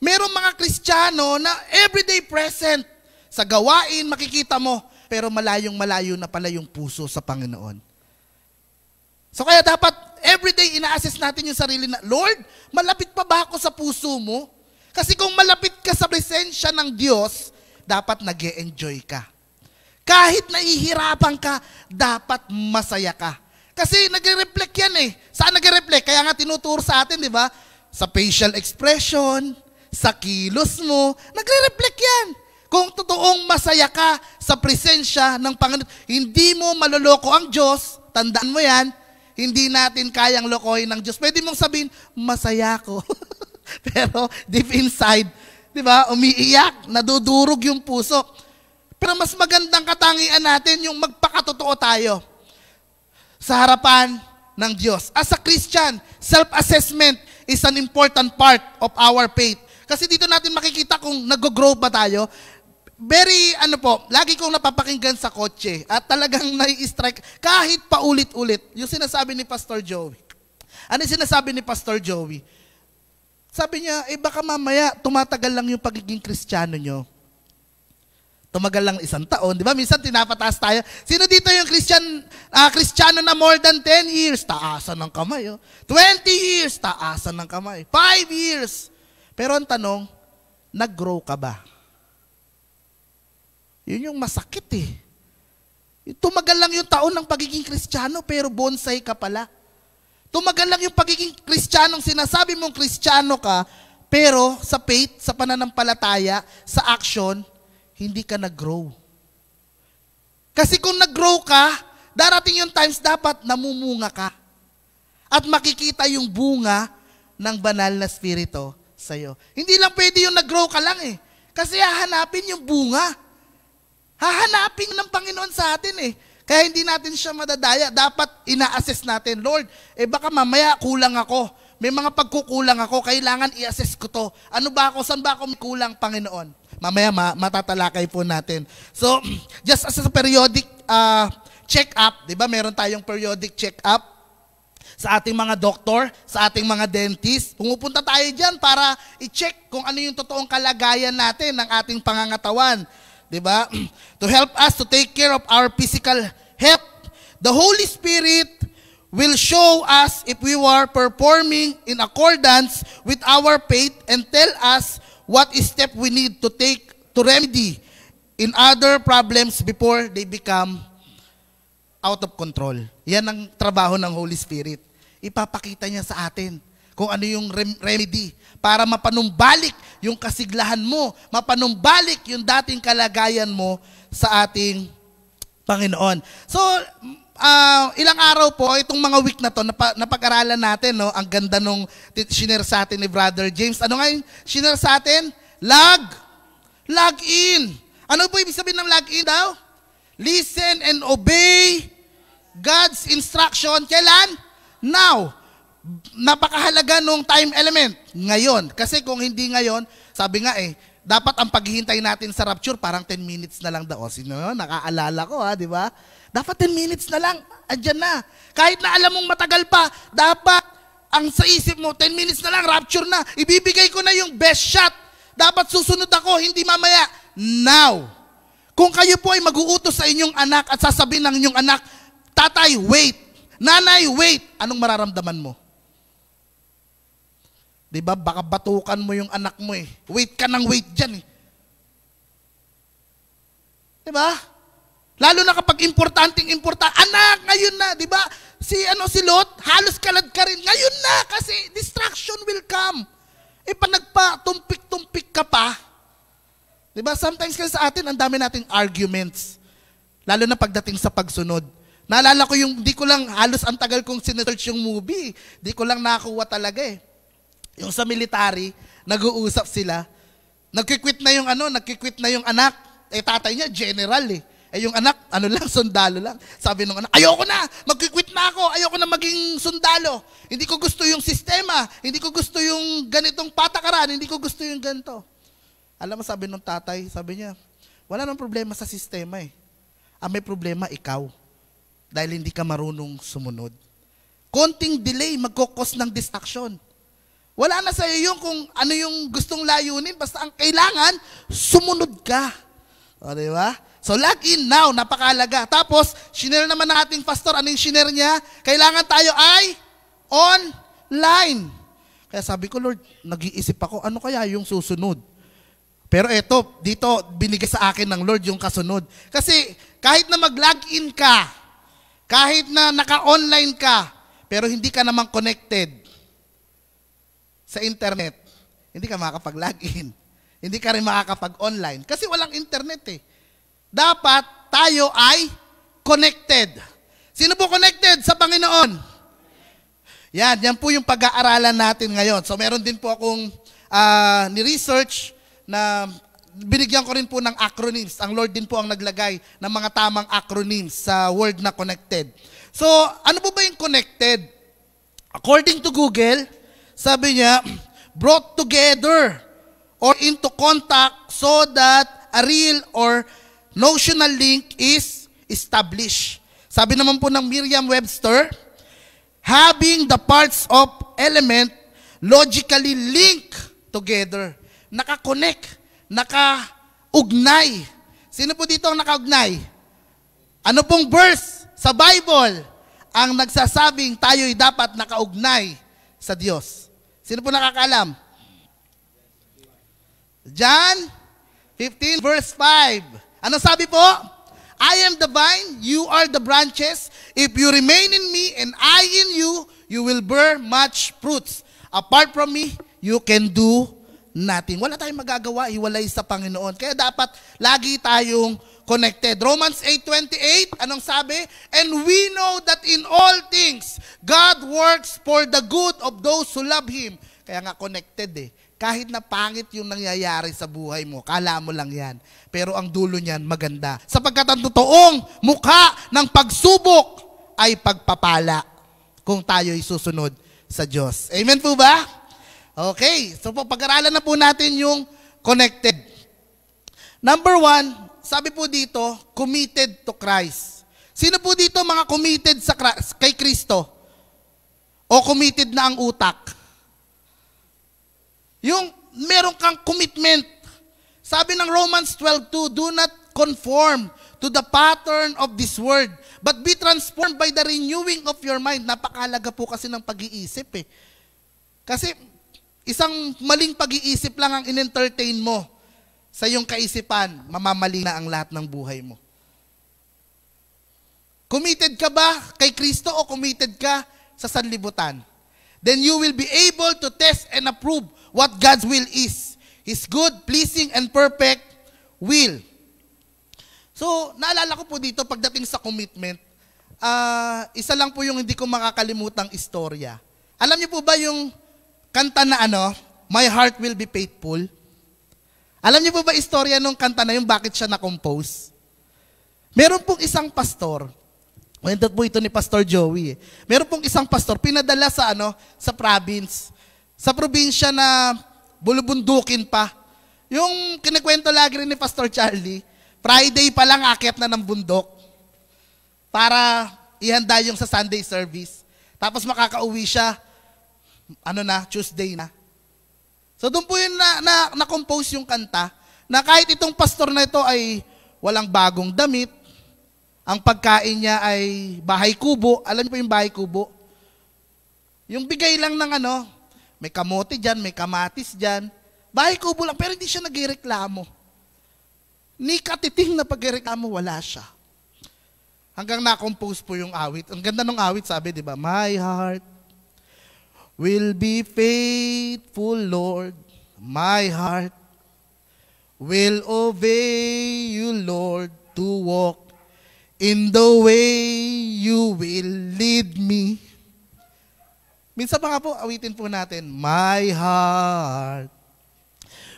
Merong mga Kristiyano na everyday present sa gawain, makikita mo, pero malayong malayo na pala yung puso sa Panginoon. So kaya dapat everyday ina-assess natin yung sarili na, Lord, malapit pa ba ako sa puso mo? Kasi kung malapit ka sa presensya ng Diyos, dapat nag enjoy ka. Kahit nahihirapan ka, dapat masaya ka. Kasi nagre-reflect yan eh Saan nag-reflect? Kaya nga tinuturo sa atin, di ba? Sa facial expression, sa kilos mo, nagre-reflect yan. Kung totoong masaya ka sa presensya ng Panginoon, hindi mo maloloko ang Diyos, tandaan mo yan, hindi natin kayang lokohin ng Diyos. Pwede mong sabihin, masaya ko. Pero deep inside, di ba, umiiyak, nadudurog yung puso. Pero mas magandang katangian natin yung magpakatotoo tayo sa harapan ng Diyos. As a Christian, self-assessment is an important part of our faith. Kasi dito natin makikita kung nag-grow ba tayo. Very, ano po, lagi kong napapakinggan sa kotse at talagang nai-strike kahit paulit-ulit. Yung sinasabi ni Pastor Joey. Ano yung sinasabi ni Pastor Joey? Sabi niya, eh baka mamaya tumatagal lang yung pagiging kristyano nyo. Tumagal lang isang taon. Di ba? Minsan tinapataas tayo. Sino dito yung Christian, ah, Kristiyano na more than 10 years? Taasan ng kamay. Oh. 20 years? Taasan ng kamay. 5 years? Pero ang tanong, nag-grow ka ba? Yun yung masakit eh. Tumagal lang yung taon ng pagiging Kristiyano pero bonsai ka pala. Tumagal lang yung pagiging Kristiyanong sinasabi mong Kristiyano ka pero sa faith, sa pananampalataya, sa action, hindi ka nag-grow. Kasi kung nag-grow ka, darating yung times dapat namumunga ka. At makikita yung bunga ng banal na spirito sa'yo. Hindi lang pwede yung nag-grow ka lang eh. Kasi hahanapin yung bunga. Hahanapin ng Panginoon sa atin eh. Kaya hindi natin siya madadaya. Dapat ina-assess natin, Lord, eh baka mamaya kulang ako. May mga pagkukulang ako, kailangan i-assess ko to. Ano ba ako? Saan ba ako kulang, Panginoon? Mamaya ma- matatalakay po natin. So, just as a periodic uh, check-up, di ba meron tayong periodic check-up sa ating mga doktor, sa ating mga dentist. Pumupunta tayo dyan para i-check kung ano yung totoong kalagayan natin ng ating pangangatawan. Di ba? To help us to take care of our physical health. The Holy Spirit will show us if we were performing in accordance with our faith and tell us what step we need to take to remedy in other problems before they become out of control. Yan ang trabaho ng Holy Spirit. Ipapakita niya sa atin kung ano yung rem- remedy para mapanumbalik yung kasiglahan mo, mapanumbalik yung dating kalagayan mo sa ating Panginoon. So, ah, ilang araw po, itong mga week na to, napa, napag-aralan natin, no? ang ganda nung shinare sa atin ni Brother James. Ano nga yung shinare sa atin? Log. Log in. Ano po ibig sabihin ng log in daw? Listen and obey God's instruction. Kailan? Now. Napakahalaga nung time element. Ngayon. Kasi kung hindi ngayon, sabi nga eh, dapat ang paghihintay natin sa rapture parang 10 minutes na lang daw. Sino yun? Nakaalala ko ha, di ba? Dapat 10 minutes na lang. Andyan na. Kahit na alam mong matagal pa, dapat ang sa isip mo, 10 minutes na lang, rapture na. Ibibigay ko na yung best shot. Dapat susunod ako, hindi mamaya. Now. Kung kayo po ay mag-uutos sa inyong anak at sasabihin ng inyong anak, Tatay, wait. Nanay, wait. Anong mararamdaman mo? Di ba? Baka batukan mo yung anak mo eh. Wait ka ng wait dyan eh. Di ba? Lalo na kapag importanteng important. Anak, ngayon na, di ba? Si ano si Lot, halos kalad ka rin. Ngayon na, kasi distraction will come. E pag nagpa-tumpik-tumpik ka pa, di ba? Sometimes kasi sa atin, ang dami nating arguments. Lalo na pagdating sa pagsunod. Naalala ko yung, di ko lang, halos ang tagal kong sinesearch yung movie. Di ko lang nakuha talaga eh. Yung sa military, nag-uusap sila. Nagkikwit na yung ano, nagkikwit na yung anak. Eh tatay niya, general eh. Eh yung anak, ano lang, sundalo lang. Sabi nung anak, ayoko na, magkikwit na ako, ayoko na maging sundalo. Hindi ko gusto yung sistema, hindi ko gusto yung ganitong patakaran, hindi ko gusto yung ganito. Alam mo, sabi nung tatay, sabi niya, wala nang problema sa sistema eh. Ang may problema, ikaw. Dahil hindi ka marunong sumunod. Konting delay, magkokos ng distraction. Wala na sa iyo yung kung ano yung gustong layunin, basta ang kailangan, sumunod ka. O, di ba? So, log in now, napakalaga. Tapos, shinare naman ng ating pastor, ano yung shinare niya? Kailangan tayo ay online. Kaya sabi ko, Lord, nag-iisip ako, ano kaya yung susunod? Pero eto, dito, binigay sa akin ng Lord yung kasunod. Kasi, kahit na mag-log in ka, kahit na naka-online ka, pero hindi ka naman connected sa internet, hindi ka makakapag-login. Hindi ka rin makakapag-online. Kasi walang internet eh. Dapat tayo ay connected. Sino po connected sa Panginoon? Yan, yan po yung pag-aaralan natin ngayon. So meron din po akong ah, ni-research na binigyan ko rin po ng acronyms. Ang Lord din po ang naglagay ng mga tamang acronyms sa word na connected. So, ano po ba yung connected? According to Google, sabi niya, brought together or into contact so that a real or notional link is established. Sabi naman po ng Merriam-Webster, having the parts of element logically link together. Nakakonect, nakaugnay. Sino po dito ang nakaugnay? Ano pong verse sa Bible ang nagsasabing tayo'y dapat nakaugnay sa Diyos? Sino po nakakaalam? John 15 verse 5. Ano sabi po? I am the vine, you are the branches. If you remain in me and I in you, you will bear much fruits. Apart from me, you can do nothing. Wala tayong magagawa, hiwalay sa Panginoon. Kaya dapat lagi tayong connected. Romans 8.28, anong sabi? And we know that in all things, God works for the good of those who love Him. Kaya nga connected eh. Kahit na pangit yung nangyayari sa buhay mo, kala mo lang yan. Pero ang dulo niyan maganda. Sapagkat ang totoong mukha ng pagsubok ay pagpapala kung tayo'y susunod sa Diyos. Amen po ba? Okay, so pag-aralan na po natin yung connected. Number one, sabi po dito, committed to Christ. Sino po dito mga committed sa kay Kristo? O committed na ang utak? Yung meron kang commitment. Sabi ng Romans 12.2, Do not conform to the pattern of this world, but be transformed by the renewing of your mind. Napakalaga po kasi ng pag-iisip eh. Kasi isang maling pag-iisip lang ang in-entertain mo sa iyong kaisipan, mamamali na ang lahat ng buhay mo. Committed ka ba kay Kristo o committed ka sa sanlibutan? Then you will be able to test and approve what God's will is. His good, pleasing, and perfect will. So, naalala ko po dito pagdating sa commitment, ah, isa lang po yung hindi ko makakalimutang istorya. Alam niyo po ba yung kanta na ano, My Heart Will Be Faithful? Alam niyo po ba istorya nung kanta na yung bakit siya na-compose? Meron pong isang pastor, kwento po ito ni Pastor Joey. eh. Meron pong isang pastor, pinadala sa ano, sa province. Sa probinsya na bulubundukin pa. Yung kinikwento lagi rin ni Pastor Charlie, Friday pa lang akit na ng bundok para ihanda yung sa Sunday service. Tapos makakauwi siya, ano na, Tuesday na. So doon po yun na, na, na-compose yung kanta na kahit itong pastor na ito ay walang bagong damit, ang pagkain niya ay bahay kubo. Alam niyo po yung bahay kubo? Yung bigay lang ng ano, may kamote dyan, may kamatis dyan. Bahay kubo lang, pero hindi siya nagreklamo. Ni katiting na pagreklamo, wala siya. Hanggang na-compose po yung awit. Ang ganda ng awit, sabi, di ba? My heart will be faithful, Lord. My heart will obey you, Lord, to walk in the way you will lead me. Minsan pa nga po, awitin po natin, My heart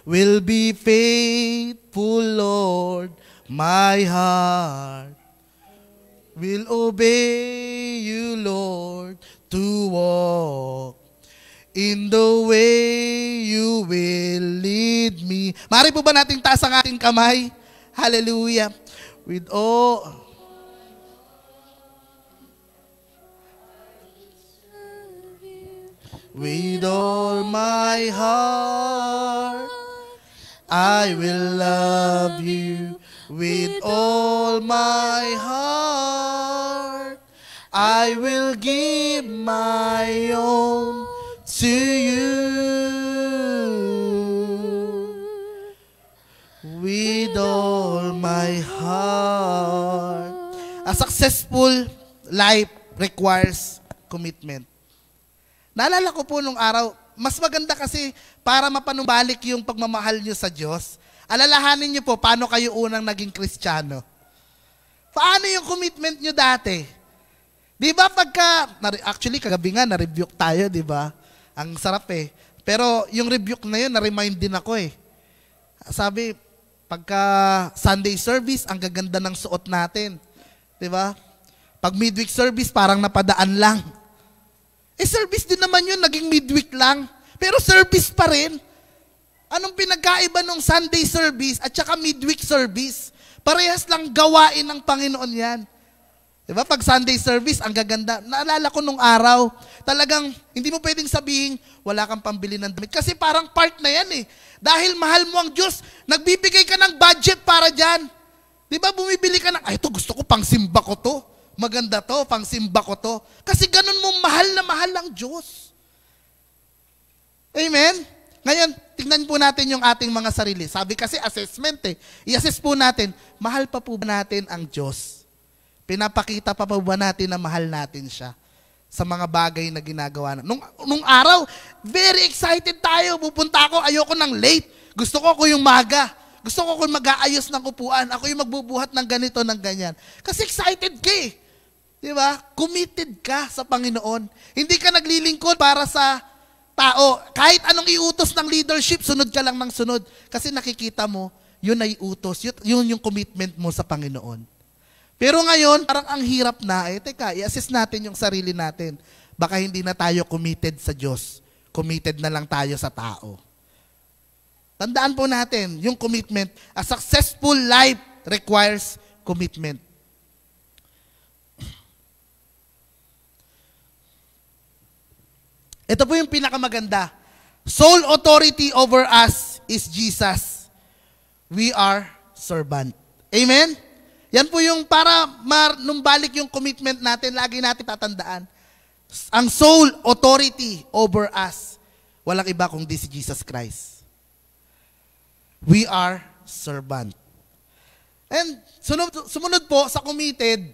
will be faithful, Lord. My heart will obey you, Lord, to walk in the way you will lead me. Mari po ba nating taas ang ating kamay? Hallelujah. With all... With all my heart, I will love you. With all my heart, I will give my own successful life requires commitment. Naalala ko po nung araw, mas maganda kasi para mapanumbalik yung pagmamahal nyo sa Diyos, alalahanin nyo po paano kayo unang naging Kristiyano. Paano yung commitment nyo dati? Di ba pagka, actually kagabi nga, na-rebuke tayo, di ba? Ang sarap eh. Pero yung rebuke na yun, na-remind din ako eh. Sabi, pagka Sunday service, ang gaganda ng suot natin. Di ba? Pag midweek service, parang napadaan lang. Eh service din naman yun, naging midweek lang. Pero service pa rin. Anong pinagkaiba nung Sunday service at saka midweek service? Parehas lang gawain ng Panginoon yan. Diba? Pag Sunday service, ang gaganda. Naalala ko nung araw, talagang hindi mo pwedeng sabihin, wala kang pambili ng damit. Kasi parang part na yan eh. Dahil mahal mo ang Diyos, nagbibigay ka ng budget para dyan. Di ba bumibili ka ng, ay ito gusto ko pang simba ko to. Maganda to, pang simba ko to. Kasi ganun mo mahal na mahal ang Diyos. Amen? Ngayon, tingnan po natin yung ating mga sarili. Sabi kasi assessment eh. I-assess po natin, mahal pa po ba natin ang Diyos? Pinapakita pa po ba natin na mahal natin siya? sa mga bagay na ginagawa na. Nung, nung araw, very excited tayo. Pupunta ako, ayoko ng late. Gusto ko ako yung maga. Gusto ko kung mag-aayos ng upuan. Ako yung magbubuhat ng ganito, ng ganyan. Kasi excited ka eh. Di ba? Committed ka sa Panginoon. Hindi ka naglilingkod para sa tao. Kahit anong iutos ng leadership, sunod ka lang ng sunod. Kasi nakikita mo, yun ay utos. Yun, yun yung commitment mo sa Panginoon. Pero ngayon, parang ang hirap na, eh, teka, i-assess natin yung sarili natin. Baka hindi na tayo committed sa Diyos. Committed na lang tayo sa tao. Tandaan po natin, yung commitment, a successful life requires commitment. Ito po yung pinakamaganda. Sole authority over us is Jesus. We are servant. Amen? Yan po yung para manumbalik yung commitment natin, lagi natin tatandaan. Ang sole authority over us, walang iba kundi si Jesus Christ. We are servant. And sunod, sumunod po sa committed,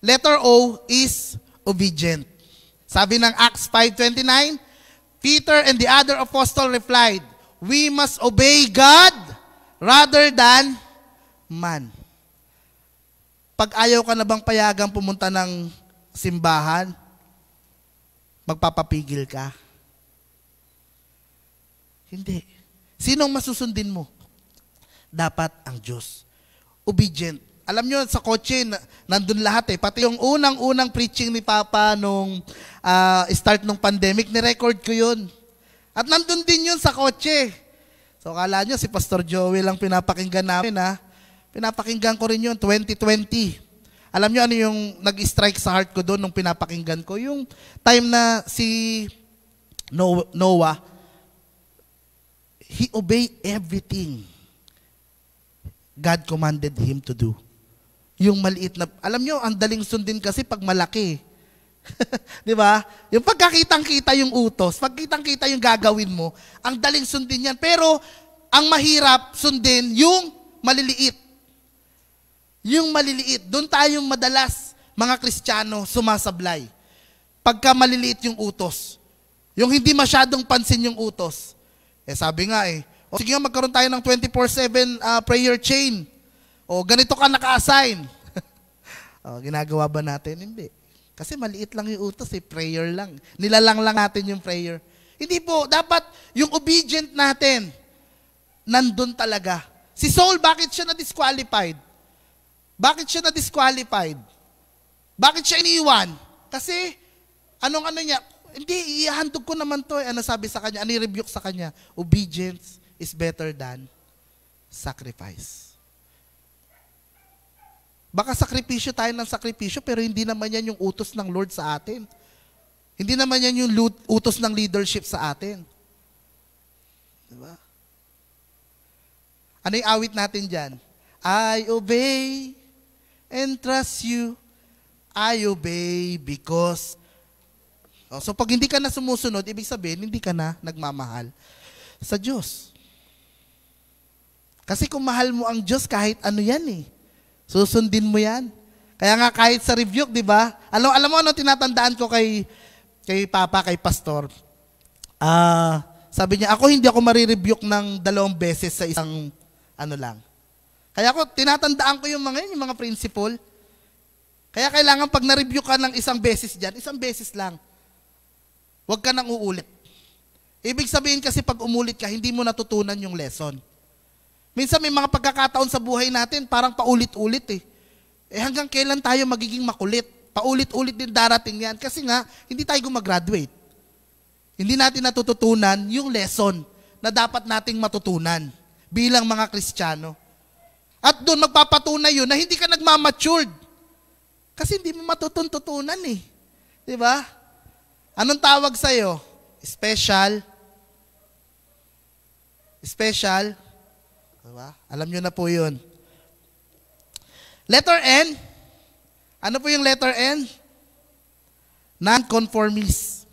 letter O is obedient. Sabi ng Acts 5.29, Peter and the other apostle replied, We must obey God rather than man. Pag ayaw ka na bang payagang pumunta ng simbahan, magpapapigil ka? Hindi. Sinong masusundin mo? Dapat ang Diyos. Obedient. Alam nyo, sa kotse, na, nandun lahat eh. Pati yung unang-unang preaching ni Papa nung uh, start ng pandemic, ni-record ko yun. At nandun din yun sa kotse. So, kala nyo, si Pastor Joey lang pinapakinggan namin ha. Pinapakinggan ko rin yun, 2020. Alam nyo ano yung nag-strike sa heart ko doon nung pinapakinggan ko? Yung time na si Noah, he obeyed everything God commanded him to do. Yung maliit na, alam nyo, ang daling sundin kasi pag malaki. Di ba? Yung pagkakitang-kita yung utos, pagkitang-kita yung gagawin mo, ang daling sundin yan. Pero, ang mahirap sundin yung maliliit. Yung maliliit, doon tayong madalas, mga Kristiyano, sumasablay. Pagka maliliit yung utos. Yung hindi masyadong pansin yung utos. Eh sabi nga eh, o sige nga magkaroon tayo ng 24-7 uh, prayer chain. O ganito ka naka-assign. o, ginagawa ba natin? Hindi. Kasi maliit lang yung utos eh, prayer lang. Nilalang lang natin yung prayer. Hindi po, dapat yung obedient natin, nandun talaga. Si Saul, bakit siya na-disqualified? Bakit siya na-disqualified? Bakit siya iniwan? Kasi, anong ano niya? Hindi, ihandog ko naman to. Eh. Ano sabi sa kanya? Ano rebuke sa kanya? Obedience is better than sacrifice. Baka sakripisyo tayo ng sakripisyo, pero hindi naman yan yung utos ng Lord sa atin. Hindi naman yan yung utos ng leadership sa atin. Diba? Ano yung awit natin dyan? I obey and trust you. I obey because oh, So pag hindi ka na sumusunod, ibig sabihin, hindi ka na nagmamahal sa Diyos. Kasi kung mahal mo ang Diyos, kahit ano yan eh. Susundin mo yan. Kaya nga kahit sa review, di ba? Alam, alam mo ano tinatandaan ko kay, kay Papa, kay Pastor? Ah, sabi niya, ako hindi ako marirebuke ng dalawang beses sa isang ano lang. Kaya ako, tinatandaan ko yung mga yun, yung mga principle. Kaya kailangan pag na-review ka ng isang beses dyan, isang beses lang. Huwag ka nang uulit. Ibig sabihin kasi pag umulit ka, hindi mo natutunan yung lesson. Minsan may mga pagkakataon sa buhay natin, parang paulit-ulit eh. Eh hanggang kailan tayo magiging makulit? Paulit-ulit din darating yan. Kasi nga, hindi tayo gumagraduate. Hindi natin natututunan yung lesson na dapat nating matutunan bilang mga Kristiyano. At doon magpapatunay yun na hindi ka nagmamatured. Kasi hindi mo matutuntutunan eh. Di ba? Anong tawag sa'yo? Special. Special. Diba? Alam nyo na po yun. Letter N. Ano po yung letter N? Non-conformist.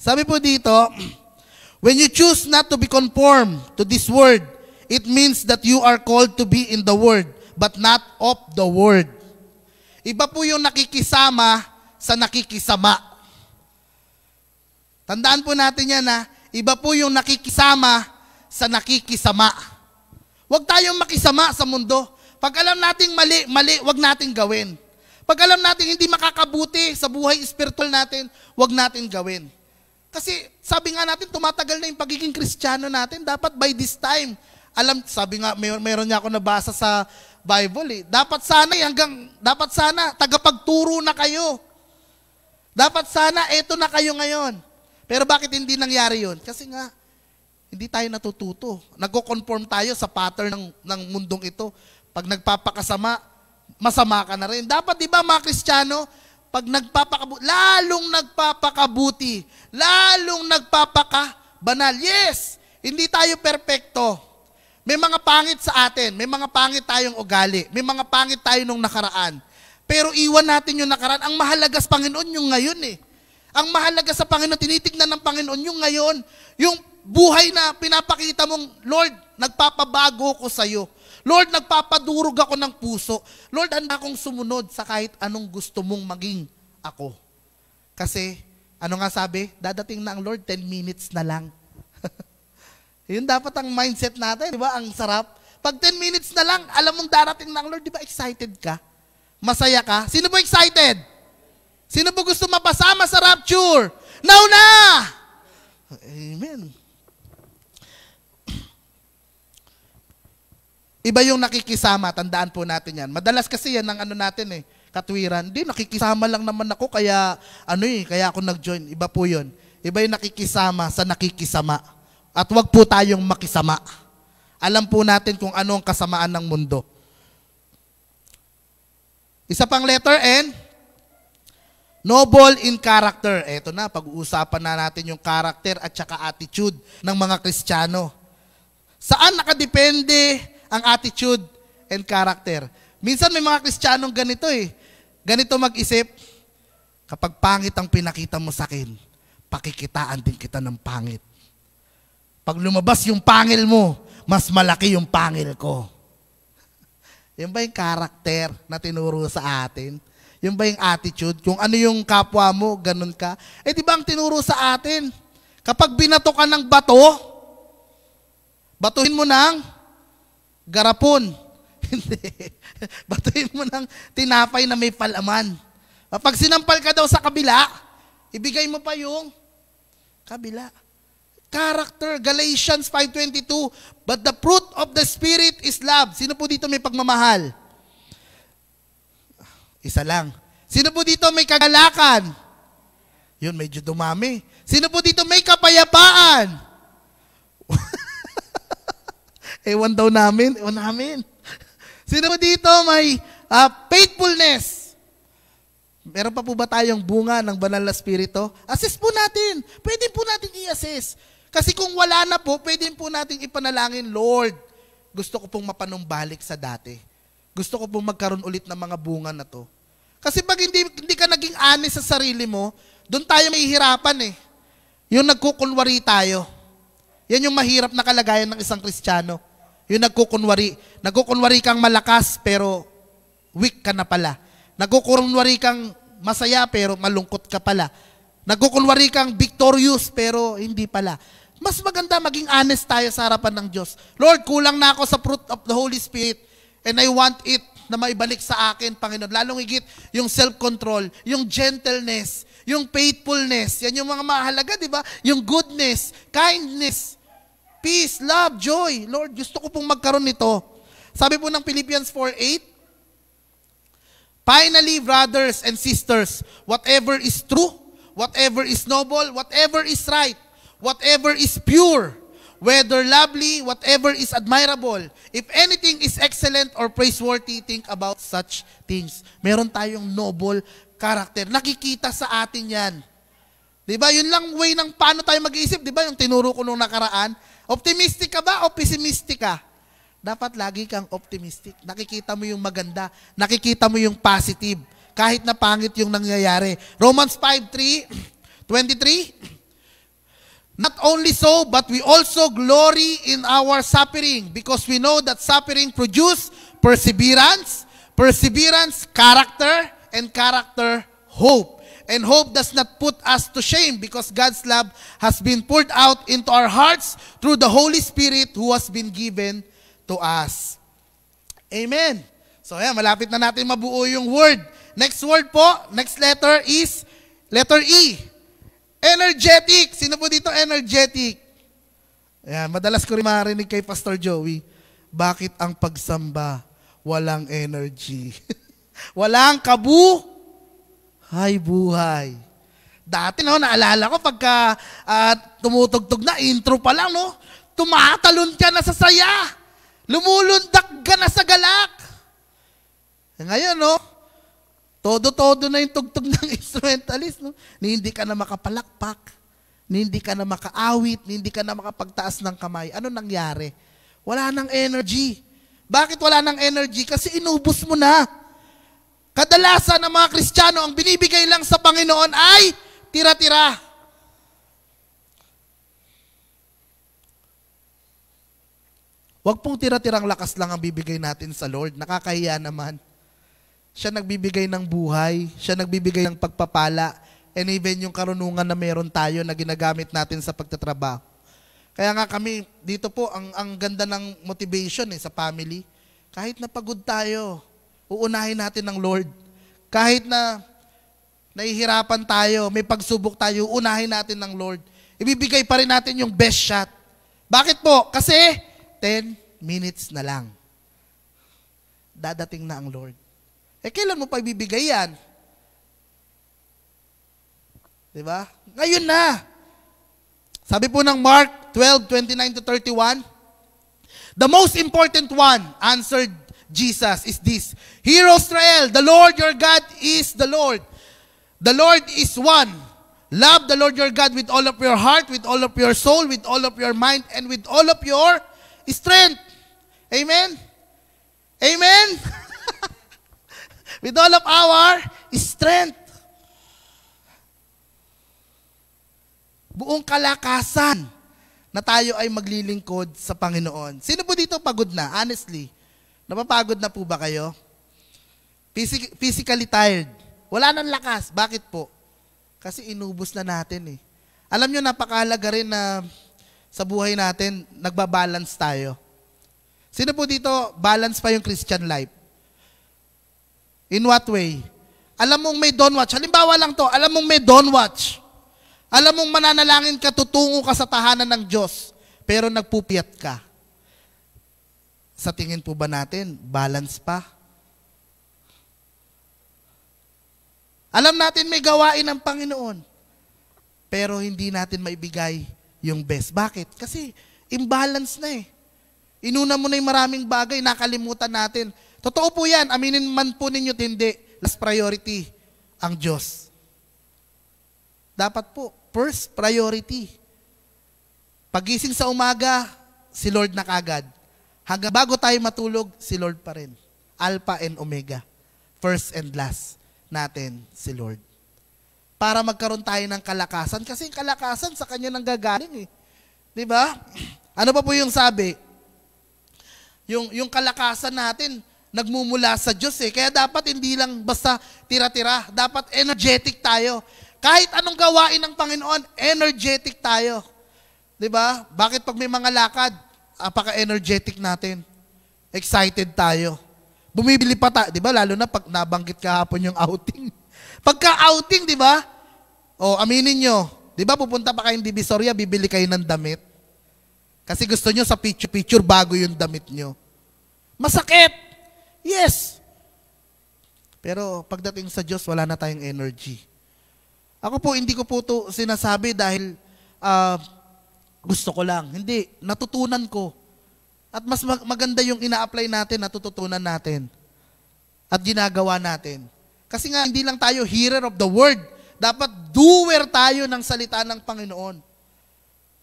Sabi po dito, when you choose not to be conformed to this word, it means that you are called to be in the word, but not of the word. Iba po yung nakikisama sa nakikisama. Tandaan po natin yan na iba po yung nakikisama sa nakikisama. Huwag tayong makisama sa mundo. Pag alam nating mali, mali, huwag nating gawin. Pag alam nating hindi makakabuti sa buhay spiritual natin, huwag nating gawin. Kasi sabi nga natin, tumatagal na yung pagiging kristyano natin. Dapat by this time, alam, sabi nga, may, meron niya ako nabasa sa Bible eh. Dapat sana hanggang, dapat sana, tagapagturo na kayo. Dapat sana, eto na kayo ngayon. Pero bakit hindi nangyari yon? Kasi nga, hindi tayo natututo. Nagko-conform tayo sa pattern ng, ng mundong ito. Pag nagpapakasama, masama ka na rin. Dapat, di ba, mga Kristiyano, pag nagpapakabuti, lalong nagpapakabuti, lalong nagpapakabanal. Yes, hindi tayo perpekto. May mga pangit sa atin, may mga pangit tayong ugali, may mga pangit tayo nung nakaraan. Pero iwan natin yung nakaraan. Ang mahalaga sa Panginoon yung ngayon eh. Ang mahalaga sa Panginoon, tinitignan ng Panginoon yung ngayon. Yung buhay na pinapakita mong, Lord, nagpapabago ko sa iyo. Lord, nagpapadurog ako ng puso. Lord, handa akong sumunod sa kahit anong gusto mong maging ako. Kasi, ano nga sabi? Dadating na ang Lord, 10 minutes na lang. Yun dapat ang mindset natin, di ba? Ang sarap. Pag 10 minutes na lang, alam mong darating na ang Lord, di ba excited ka? Masaya ka? Sino po excited? Sino po gusto mapasama sa rapture? Now na! Amen. Iba yung nakikisama, tandaan po natin yan. Madalas kasi yan ang ano natin eh, katwiran. Hindi, nakikisama lang naman ako, kaya ano eh, kaya ako nag-join. Iba po yun. Iba yung nakikisama sa nakikisama. At wag po tayong makisama. Alam po natin kung ano ang kasamaan ng mundo. Isa pang letter N, noble in character. Eto na, pag-uusapan na natin yung character at saka attitude ng mga Kristiyano. Saan nakadepende ang attitude and character? Minsan may mga Kristiyanong ganito eh. Ganito mag-isip, kapag pangit ang pinakita mo sa akin, pakikitaan din kita ng pangit. Pag lumabas yung pangil mo, mas malaki yung pangil ko. Yan ba yung karakter na tinuro sa atin? Yan ba yung attitude? Kung ano yung kapwa mo, ganun ka? Eh di ba ang tinuro sa atin? Kapag binato ka ng bato, batuhin mo ng garapon. Hindi. batuhin mo ng tinapay na may palaman. Pag sinampal ka daw sa kabila, ibigay mo pa yung kabila. Character, Galatians 5.22, But the fruit of the Spirit is love. Sino po dito may pagmamahal? Isa lang. Sino po dito may kagalakan? Yun, medyo dumami. Sino po dito may kapayapaan? Ewan daw namin. Ewan namin. Sino po dito may uh, faithfulness? Meron pa po ba tayong bunga ng banal na spirito? Assess po natin. Pwede po natin i-assess. Kasi kung wala na po, pwede po natin ipanalangin, Lord, gusto ko pong mapanumbalik sa dati. Gusto ko pong magkaroon ulit ng mga bunga na to. Kasi pag hindi, hindi ka naging honest sa sarili mo, doon tayo mahihirapan eh. Yung nagkukunwari tayo. Yan yung mahirap na kalagayan ng isang Kristiyano. Yung nagkukunwari. Nagkukunwari kang malakas pero weak ka na pala. Nagkukunwari kang masaya pero malungkot ka pala. Nagkukunwari kang victorious pero hindi pala. Mas maganda maging honest tayo sa harapan ng Diyos. Lord, kulang na ako sa fruit of the Holy Spirit and I want it na maibalik sa akin, Panginoon. Lalong higit yung self-control, yung gentleness, yung faithfulness. Yan yung mga mahalaga, di ba? Yung goodness, kindness, peace, love, joy. Lord, gusto ko pong magkaroon nito. Sabi po ng Philippians 4.8, Finally, brothers and sisters, whatever is true, whatever is noble, whatever is right, whatever is pure, whether lovely, whatever is admirable, if anything is excellent or praiseworthy, think about such things. Meron tayong noble character. Nakikita sa atin yan. Di ba? Yun lang way ng paano tayo mag-iisip. Di ba? Yung tinuro ko nung nakaraan. Optimistic ka ba o pessimistic ka? Dapat lagi kang optimistic. Nakikita mo yung maganda. Nakikita mo yung positive. Kahit na pangit yung nangyayari. Romans 5.3, 23, Not only so, but we also glory in our suffering because we know that suffering produce perseverance, perseverance, character, and character, hope. And hope does not put us to shame because God's love has been poured out into our hearts through the Holy Spirit who has been given to us. Amen. So ayan, malapit na natin mabuo yung word. Next word po, next letter is letter E. Energetic. Sino po dito energetic? Ayan, madalas ko rin marinig kay Pastor Joey. Bakit ang pagsamba walang energy? walang kabu? Hay buhay. Dati no, naalala ko pagka uh, tumutugtog na, intro pa lang, no? Tumatalon ka na sa saya. Lumulundak ka na sa galak. Ngayon, no? Todo-todo na yung tugtog ng instrumentalist. No? Ni hindi ka na makapalakpak, ni hindi ka na makaawit, ni hindi ka na makapagtaas ng kamay. Ano nangyari? Wala nang energy. Bakit wala nang energy? Kasi inubos mo na. Kadalasan ng mga Kristiyano, ang binibigay lang sa Panginoon ay tira-tira. Huwag pong tira-tirang lakas lang ang bibigay natin sa Lord. Nakakahiya naman. Siya nagbibigay ng buhay, siya nagbibigay ng pagpapala, and even yung karunungan na meron tayo na ginagamit natin sa pagtatrabaho. Kaya nga kami, dito po, ang, ang ganda ng motivation eh, sa family. Kahit na pagod tayo, uunahin natin ng Lord. Kahit na nahihirapan tayo, may pagsubok tayo, unahin natin ng Lord. Ibibigay pa rin natin yung best shot. Bakit po? Kasi 10 minutes na lang. Dadating na ang Lord. Eh, kailan mo pa ibibigay yan? Di ba? Ngayon na. Sabi po ng Mark 12, 29 to 31, The most important one, answered Jesus, is this. Hear, Israel, the Lord your God is the Lord. The Lord is one. Love the Lord your God with all of your heart, with all of your soul, with all of your mind, and with all of your strength. Amen? Amen? with all of our strength. Buong kalakasan na tayo ay maglilingkod sa Panginoon. Sino po dito pagod na? Honestly, napapagod na po ba kayo? Physic- physically tired. Wala nang lakas. Bakit po? Kasi inubos na natin eh. Alam nyo, napakahalaga rin na sa buhay natin, nagbabalance tayo. Sino po dito, balance pa yung Christian life? In what way? Alam mong may don't watch. Halimbawa lang to, alam mong may don't watch. Alam mong mananalangin ka, tutungo ka sa tahanan ng Diyos, pero nagpupiyat ka. Sa tingin po ba natin, balance pa? Alam natin may gawain ng Panginoon, pero hindi natin maibigay yung best. Bakit? Kasi imbalance na eh. Inuna mo na yung maraming bagay, nakalimutan natin. Totoo po yan, aminin man po ninyo hindi. Last priority, ang Diyos. Dapat po, first priority. Pagising sa umaga, si Lord na kagad. Hanggang bago tayo matulog, si Lord pa rin. Alpha and Omega. First and last natin si Lord. Para magkaroon tayo ng kalakasan. Kasi yung kalakasan sa Kanya nang gagaling eh. Di ba? Ano pa po yung sabi? Yung, yung kalakasan natin, nagmumula sa Diyos eh. Kaya dapat hindi lang basta tira-tira. Dapat energetic tayo. Kahit anong gawain ng Panginoon, energetic tayo. 'Di ba? Bakit pag may mga lakad, apaka-energetic natin. Excited tayo. Bumibili pa tayo, 'di ba? Lalo na pag nabanggit kahapon yung outing. Pagka outing, 'di ba? O, aminin nyo, 'di ba pupunta pa kayong Divisoria, bibili kayo ng damit? Kasi gusto nyo sa picture-picture bago yung damit nyo. Masakit! Yes! Pero pagdating sa Diyos, wala na tayong energy. Ako po, hindi ko po to sinasabi dahil ah, gusto ko lang. Hindi, natutunan ko. At mas mag- maganda yung ina-apply natin, natututunan natin. At ginagawa natin. Kasi nga, hindi lang tayo hearer of the word. Dapat doer tayo ng salita ng Panginoon.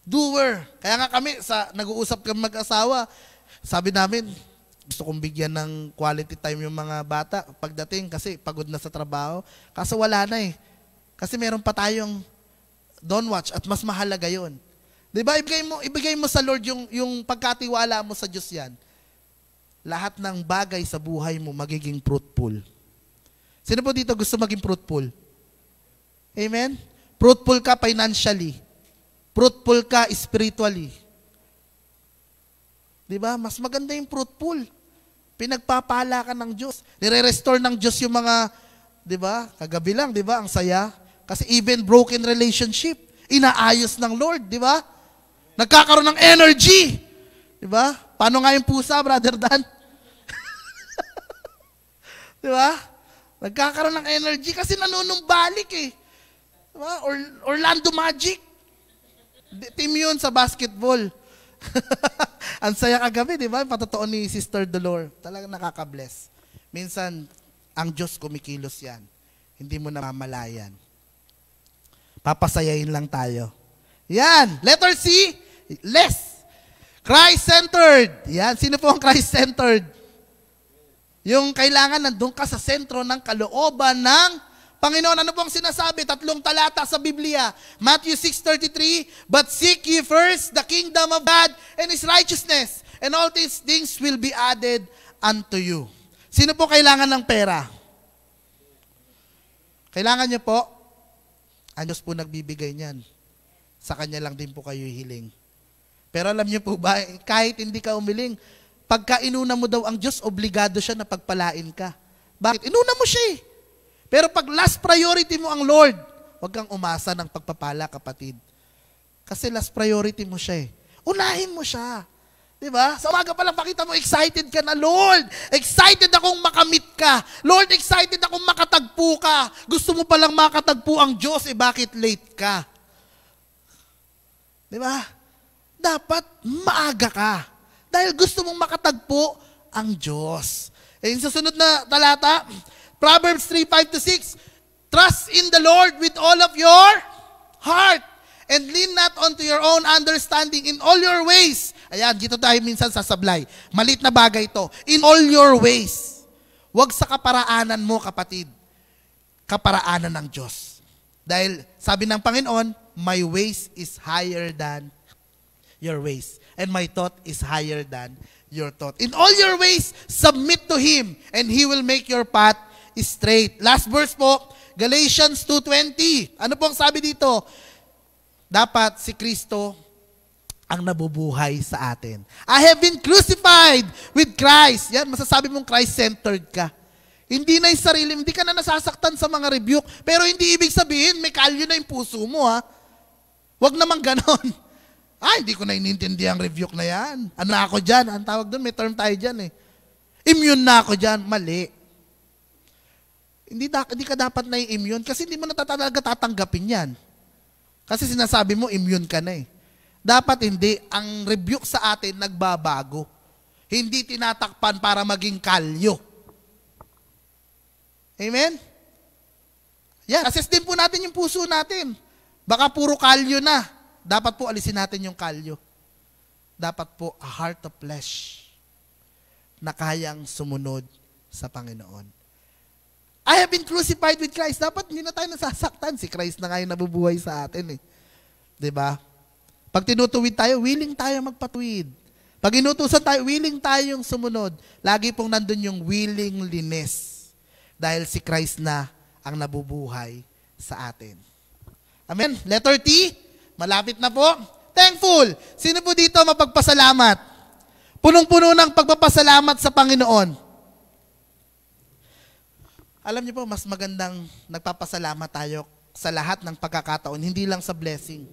Doer. Kaya nga kami, sa nag-uusap kami mag-asawa, sabi namin, gusto kong bigyan ng quality time yung mga bata pagdating kasi pagod na sa trabaho. Kaso wala na eh. Kasi meron pa tayong don't watch at mas mahalaga yon. 'Di ba? Ibigay mo ibigay mo sa Lord yung yung pagkatiwala mo sa Diyos 'yan. Lahat ng bagay sa buhay mo magiging fruitful. Sino po dito gusto maging fruitful? Amen? Fruitful ka financially. Fruitful ka spiritually. 'Di ba? Mas maganda yung fruitful. Pinagpapala ka ng Diyos. Nire-restore ng Diyos yung mga, 'di ba? Kagabi lang, 'di ba? Ang saya. Kasi even broken relationship, inaayos ng Lord, di ba? Nagkakaroon ng energy. Di ba? Paano nga yung pusa, Brother Dan? di ba? Nagkakaroon ng energy kasi nanunumbalik eh. Di ba? Or, Orlando Magic. Team yun sa basketball. Ang saya kagabi, di ba? Patotoo ni Sister Dolor. Talagang nakaka-bless. Minsan, ang Diyos kumikilos yan. Hindi mo namamalayan. Papasayahin lang tayo. Yan. Letter C, less. Christ-centered. Yan. Sino po ang Christ-centered? Yung kailangan nandun ka sa sentro ng kalooban ng Panginoon. Ano pong sinasabi? Tatlong talata sa Biblia. Matthew 6.33, But seek ye first the kingdom of God and His righteousness, and all these things will be added unto you. Sino po kailangan ng pera? Kailangan niyo po? Ang Diyos po nagbibigay niyan. Sa Kanya lang din po kayo hiling. Pero alam niyo po ba, kahit hindi ka umiling, pagka inuna mo daw ang Diyos, obligado siya na pagpalain ka. Bakit? Inuna mo siya eh. Pero pag last priority mo ang Lord, huwag kang umasa ng pagpapala, kapatid. Kasi last priority mo siya eh. Unahin mo siya. Di ba? Sa umaga pa lang pakita mo, excited ka na, Lord. Excited akong makamit ka. Lord, excited akong makatagpo ka. Gusto mo palang makatagpo ang Diyos, eh bakit late ka? Di ba? Dapat maaga ka. Dahil gusto mong makatagpo ang Diyos. Eh, sa sunod na talata, Proverbs 3, 5 to 6, Trust in the Lord with all of your heart and lean not onto your own understanding in all your ways. Ayan, dito tayo minsan sasablay. Malit na bagay ito. In all your ways. Huwag sa kaparaanan mo, kapatid. Kaparaanan ng Diyos. Dahil sabi ng Panginoon, my ways is higher than your ways. And my thought is higher than your thought. In all your ways, submit to Him, and He will make your path straight. Last verse po, Galatians 2.20. Ano pong sabi dito? Dapat si Kristo ang nabubuhay sa atin. I have been crucified with Christ. Yan, masasabi mong Christ-centered ka. Hindi na yung sarili, hindi ka na nasasaktan sa mga rebuke. Pero hindi ibig sabihin, may kalyo na yung puso mo, ha? Huwag naman ganon. Ah, hindi ko na inintindihan ang rebuke na yan. Ano ako dyan? Ang tawag doon, may term tayo dyan eh. Immune na ako dyan. Mali. Hindi, da, hindi ka dapat na immune kasi hindi mo na talaga tatanggapin yan. Kasi sinasabi mo, immune ka na eh. Dapat hindi. Ang rebuke sa atin, nagbabago. Hindi tinatakpan para maging kalyo. Amen? Yan, assess din po natin yung puso natin. Baka puro kalyo na. Dapat po alisin natin yung kalyo. Dapat po a heart of flesh na kayang sumunod sa Panginoon. I have been crucified with Christ. Dapat hindi na tayo nasasaktan. Si Christ na nga yung nabubuhay sa atin eh. ba? Pag tinutuwid tayo, willing tayo magpatuwid. Pag inutusan tayo, willing tayong sumunod. Lagi pong nandun yung willingness. Dahil si Christ na ang nabubuhay sa atin. Amen. Letter T, malapit na po. Thankful. Sino po dito mapagpasalamat? Punong-puno ng pagpapasalamat sa Panginoon. Alam niyo po, mas magandang nagpapasalamat tayo sa lahat ng pagkakataon, hindi lang sa blessing.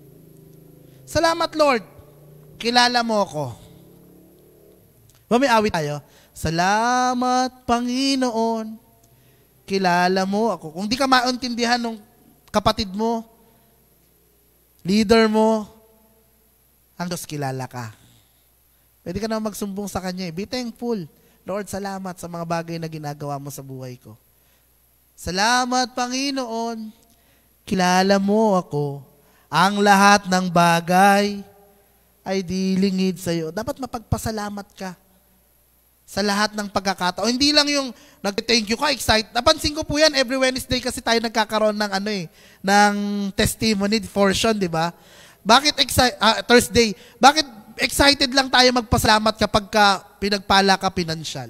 Salamat Lord, kilala mo ako. Mamiawit tayo. Salamat Panginoon, kilala mo ako. Kung di ka maintindihan ng kapatid mo, leader mo, ang Diyos kilala ka. Pwede ka na magsumbong sa Kanya. eh. Be thankful. Lord, salamat sa mga bagay na ginagawa mo sa buhay ko. Salamat, Panginoon. Kilala mo ako. Ang lahat ng bagay ay dilingid sa iyo. Dapat mapagpasalamat ka sa lahat ng pagkakataon. Hindi lang yung nag-thank you ka, excited. Napansin ko po yan, every Wednesday kasi tayo nagkakaroon ng ano eh, ng testimony portion, di ba? Bakit excited, Thursday, bakit excited lang tayo magpasalamat kapag ka pinagpala ka pinansyal?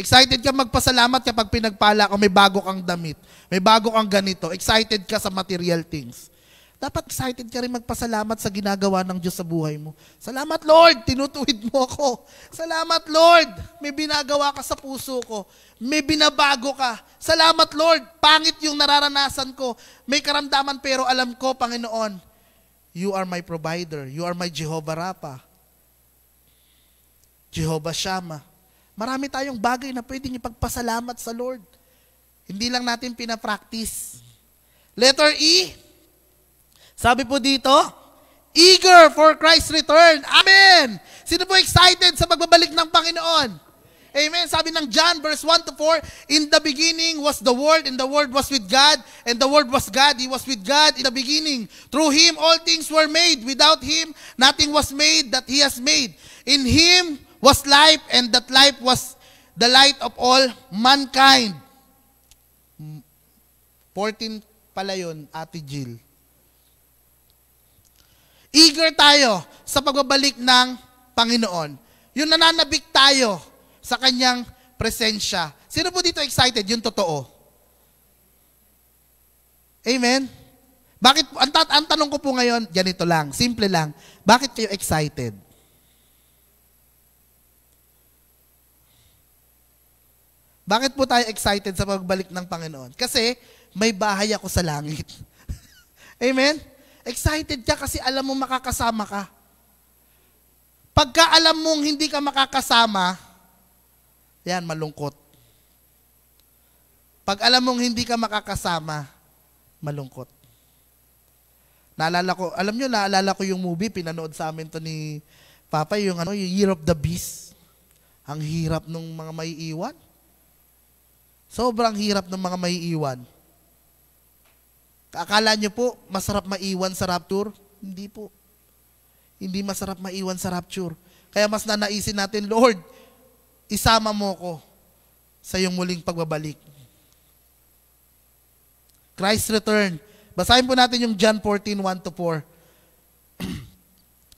Excited ka magpasalamat kapag pinagpala ka, may bago kang damit, may bago kang ganito. Excited ka sa material things. Dapat excited ka rin magpasalamat sa ginagawa ng Diyos sa buhay mo. Salamat Lord, tinutuwid mo ako. Salamat Lord, may binagawa ka sa puso ko. May binabago ka. Salamat Lord, pangit yung nararanasan ko. May karamdaman pero alam ko, Panginoon, You are my provider. You are my Jehovah Rapha. Jehovah Shammah. Marami tayong bagay na pwedeng ipagpasalamat sa Lord. Hindi lang natin pinapractice. Letter E, sabi po dito, eager for Christ's return. Amen! Sino po excited sa pagbabalik ng Panginoon? Amen. Sabi ng John verse 1 to 4, In the beginning was the Word, and the Word was with God, and the Word was God. He was with God in the beginning. Through Him all things were made. Without Him nothing was made that He has made. In Him was life, and that life was the light of all mankind. 14 pala yun, Ate Jill. Eager tayo sa pagbabalik ng Panginoon. Yung nananabik tayo sa kanyang presensya. Sino po dito excited? Yung totoo. Amen? Bakit, ang, ang tanong ko po ngayon, ganito lang, simple lang. Bakit kayo excited? Bakit po tayo excited sa pagbalik ng Panginoon? Kasi may bahay ako sa langit. Amen? Excited ka kasi alam mo makakasama ka. Pagka alam mong hindi ka makakasama, yan, malungkot. Pag alam mong hindi ka makakasama, malungkot. Naalala ko, alam nyo, naalala ko yung movie, pinanood sa amin to ni Papa, yung, ano, Year of the Beast. Ang hirap nung mga may iwan. Sobrang hirap ng mga may iwan. Akala nyo po, masarap maiwan sa rapture? Hindi po. Hindi masarap maiwan sa rapture. Kaya mas nanaisin natin, Lord, isama mo ko sa iyong muling pagbabalik. Christ return. Basahin po natin yung John 14, 1 to 4.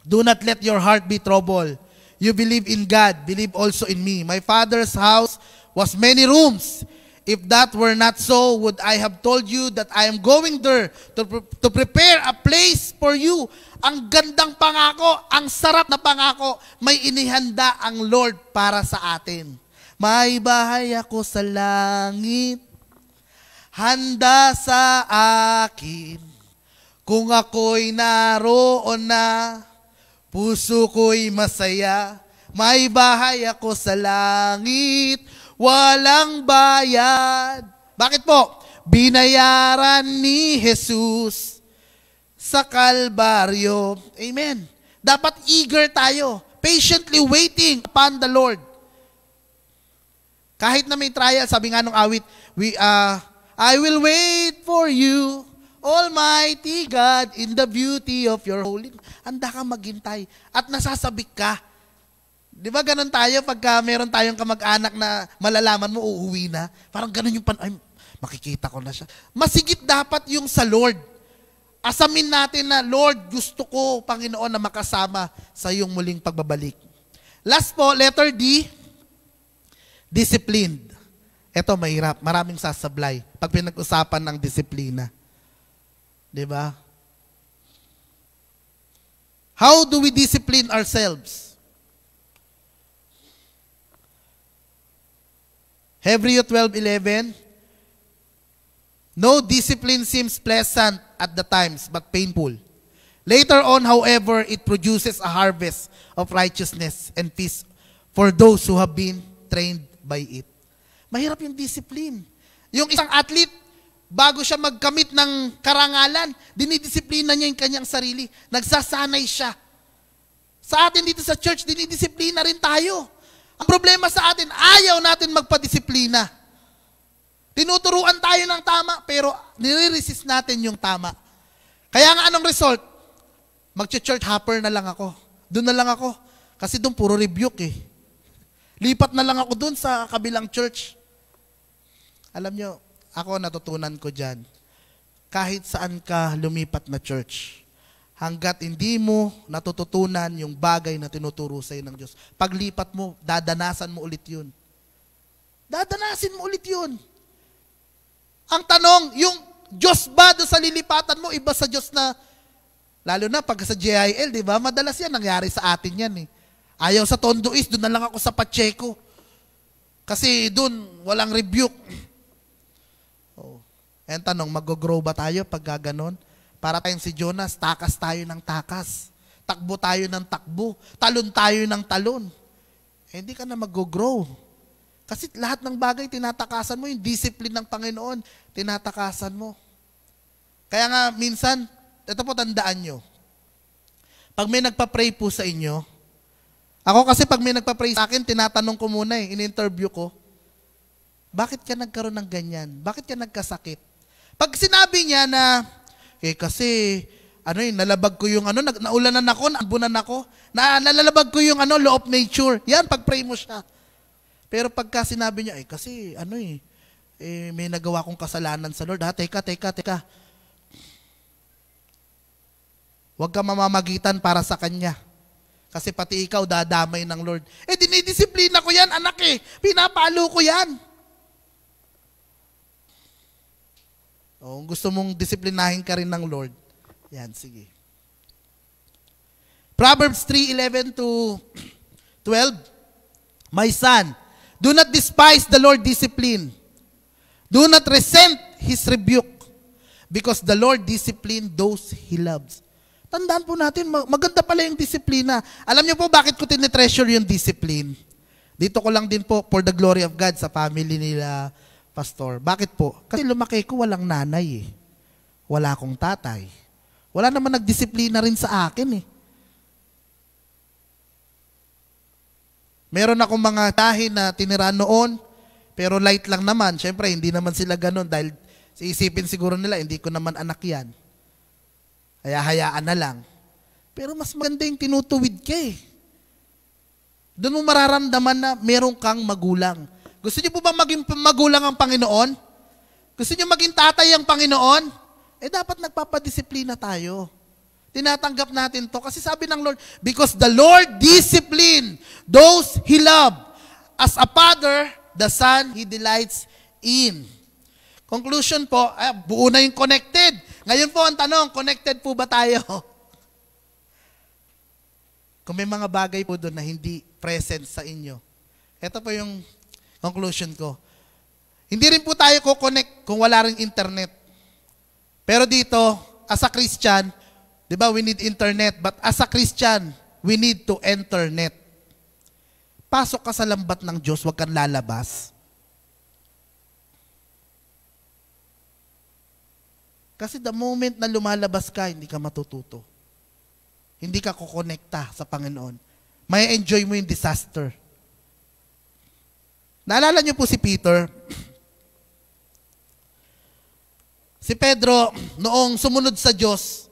Do not let your heart be troubled. You believe in God, believe also in me. My Father's house was many rooms. If that were not so, would I have told you that I am going there to, to prepare a place for you? Ang gandang pangako, ang sarap na pangako, may inihanda ang Lord para sa atin. May bahay ako sa langit, handa sa akin. Kung ako'y naroon na, puso ko'y masaya. May bahay ako sa langit, walang bayad. Bakit po? Binayaran ni Jesus sa Kalbaryo. Amen. Dapat eager tayo, patiently waiting upon the Lord. Kahit na may trial, sabi nga nung awit, we, uh, I will wait for you, Almighty God, in the beauty of your holy. Handa ka maghintay at nasasabik ka. Di ba ganun tayo pagka meron tayong kamag-anak na malalaman mo uuwi na? Parang ganun yung pan... Ay, makikita ko na siya. Masigit dapat yung sa Lord. Asamin natin na, Lord, gusto ko, Panginoon, na makasama sa iyong muling pagbabalik. Last po, letter D, disciplined. Ito mahirap, maraming sasablay pag pinag-usapan ng disiplina. 'Di ba? How do we discipline ourselves? Hebrew 12:11 No discipline seems pleasant at the times but painful. Later on, however, it produces a harvest of righteousness and peace for those who have been trained by it. Mahirap yung discipline. Yung isang athlete, bago siya magkamit ng karangalan, dinidisiplina niya yung kanyang sarili. Nagsasanay siya. Sa atin dito sa church, dinidisiplina rin tayo. Ang problema sa atin, ayaw natin magpadisiplina. Tinuturuan tayo ng tama, pero nire-resist natin yung tama. Kaya nga anong result? Mag-church hopper na lang ako. Doon na lang ako. Kasi doon puro rebuke eh. Lipat na lang ako doon sa kabilang church. Alam nyo, ako natutunan ko dyan. Kahit saan ka lumipat na church, hanggat hindi mo natututunan yung bagay na tinuturo sa ng Diyos, paglipat mo, dadanasan mo ulit yun. Dadanasin mo ulit yun. Ang tanong, yung Diyos ba doon sa lilipatan mo, iba sa Diyos na, lalo na pag sa JIL, di ba? Madalas yan, nangyari sa atin yan eh. Ayaw sa Tondo East, doon na lang ako sa Pacheco. Kasi doon, walang rebuke. Oh. And tanong, mag-grow ba tayo pag gaganon? Para tayong si Jonas, takas tayo ng takas. Takbo tayo ng takbo. Talon tayo ng talon. Eh, hindi ka na mag-grow. Kasi lahat ng bagay tinatakasan mo, yung discipline ng Panginoon, tinatakasan mo. Kaya nga minsan, ito po tandaan nyo, pag may nagpa-pray po sa inyo, ako kasi pag may nagpa-pray sa akin, tinatanong ko muna eh, in-interview ko, bakit ka nagkaroon ng ganyan? Bakit ka nagkasakit? Pag sinabi niya na, eh kasi, ano yun, nalabag ko yung ano, naulanan ako, nabunan ako, na, nalalabag ko yung ano, law of nature. Yan, pag-pray mo siya. Pero pagka sinabi niya, eh kasi ano eh, eh may nagawa kong kasalanan sa Lord. Ha, teka, teka, teka. Huwag ka mamamagitan para sa Kanya. Kasi pati ikaw dadamay ng Lord. Eh dinidisiplina ko yan, anak eh. Pinapalo ko yan. O, kung gusto mong disiplinahin ka rin ng Lord, yan, sige. Proverbs 3:11 to 12. My son, Do not despise the Lord discipline. Do not resent His rebuke. Because the Lord discipline those He loves. Tandaan po natin, maganda pala yung disiplina. Alam niyo po bakit ko tinetreasure yung discipline? Dito ko lang din po, for the glory of God, sa family nila, Pastor. Bakit po? Kasi lumaki ko walang nanay eh. Wala akong tatay. Wala naman nagdisiplina rin sa akin eh. Meron akong mga tahi na tinira noon, pero light lang naman. Siyempre, hindi naman sila ganun dahil isipin siguro nila, hindi ko naman anak yan. Kaya hayaan na lang. Pero mas maganda yung tinutuwid ka eh. Doon mo mararamdaman na meron kang magulang. Gusto niyo po ba maging magulang ang Panginoon? Gusto niyo maging tatay ang Panginoon? Eh dapat nagpapadisiplina tayo. Tinatanggap natin to kasi sabi ng Lord, because the Lord discipline those He love. As a father, the son He delights in. Conclusion po, eh, buo na yung connected. Ngayon po ang tanong, connected po ba tayo? Kung may mga bagay po doon na hindi present sa inyo. Ito po yung conclusion ko. Hindi rin po tayo ko-connect kung wala rin internet. Pero dito, as a Christian, Di ba, we need internet. But as a Christian, we need to internet. Pasok ka sa lambat ng Diyos, huwag kang lalabas. Kasi the moment na lumalabas ka, hindi ka matututo. Hindi ka kukonekta sa Panginoon. May enjoy mo yung disaster. Naalala niyo po si Peter? si Pedro, noong sumunod sa Diyos,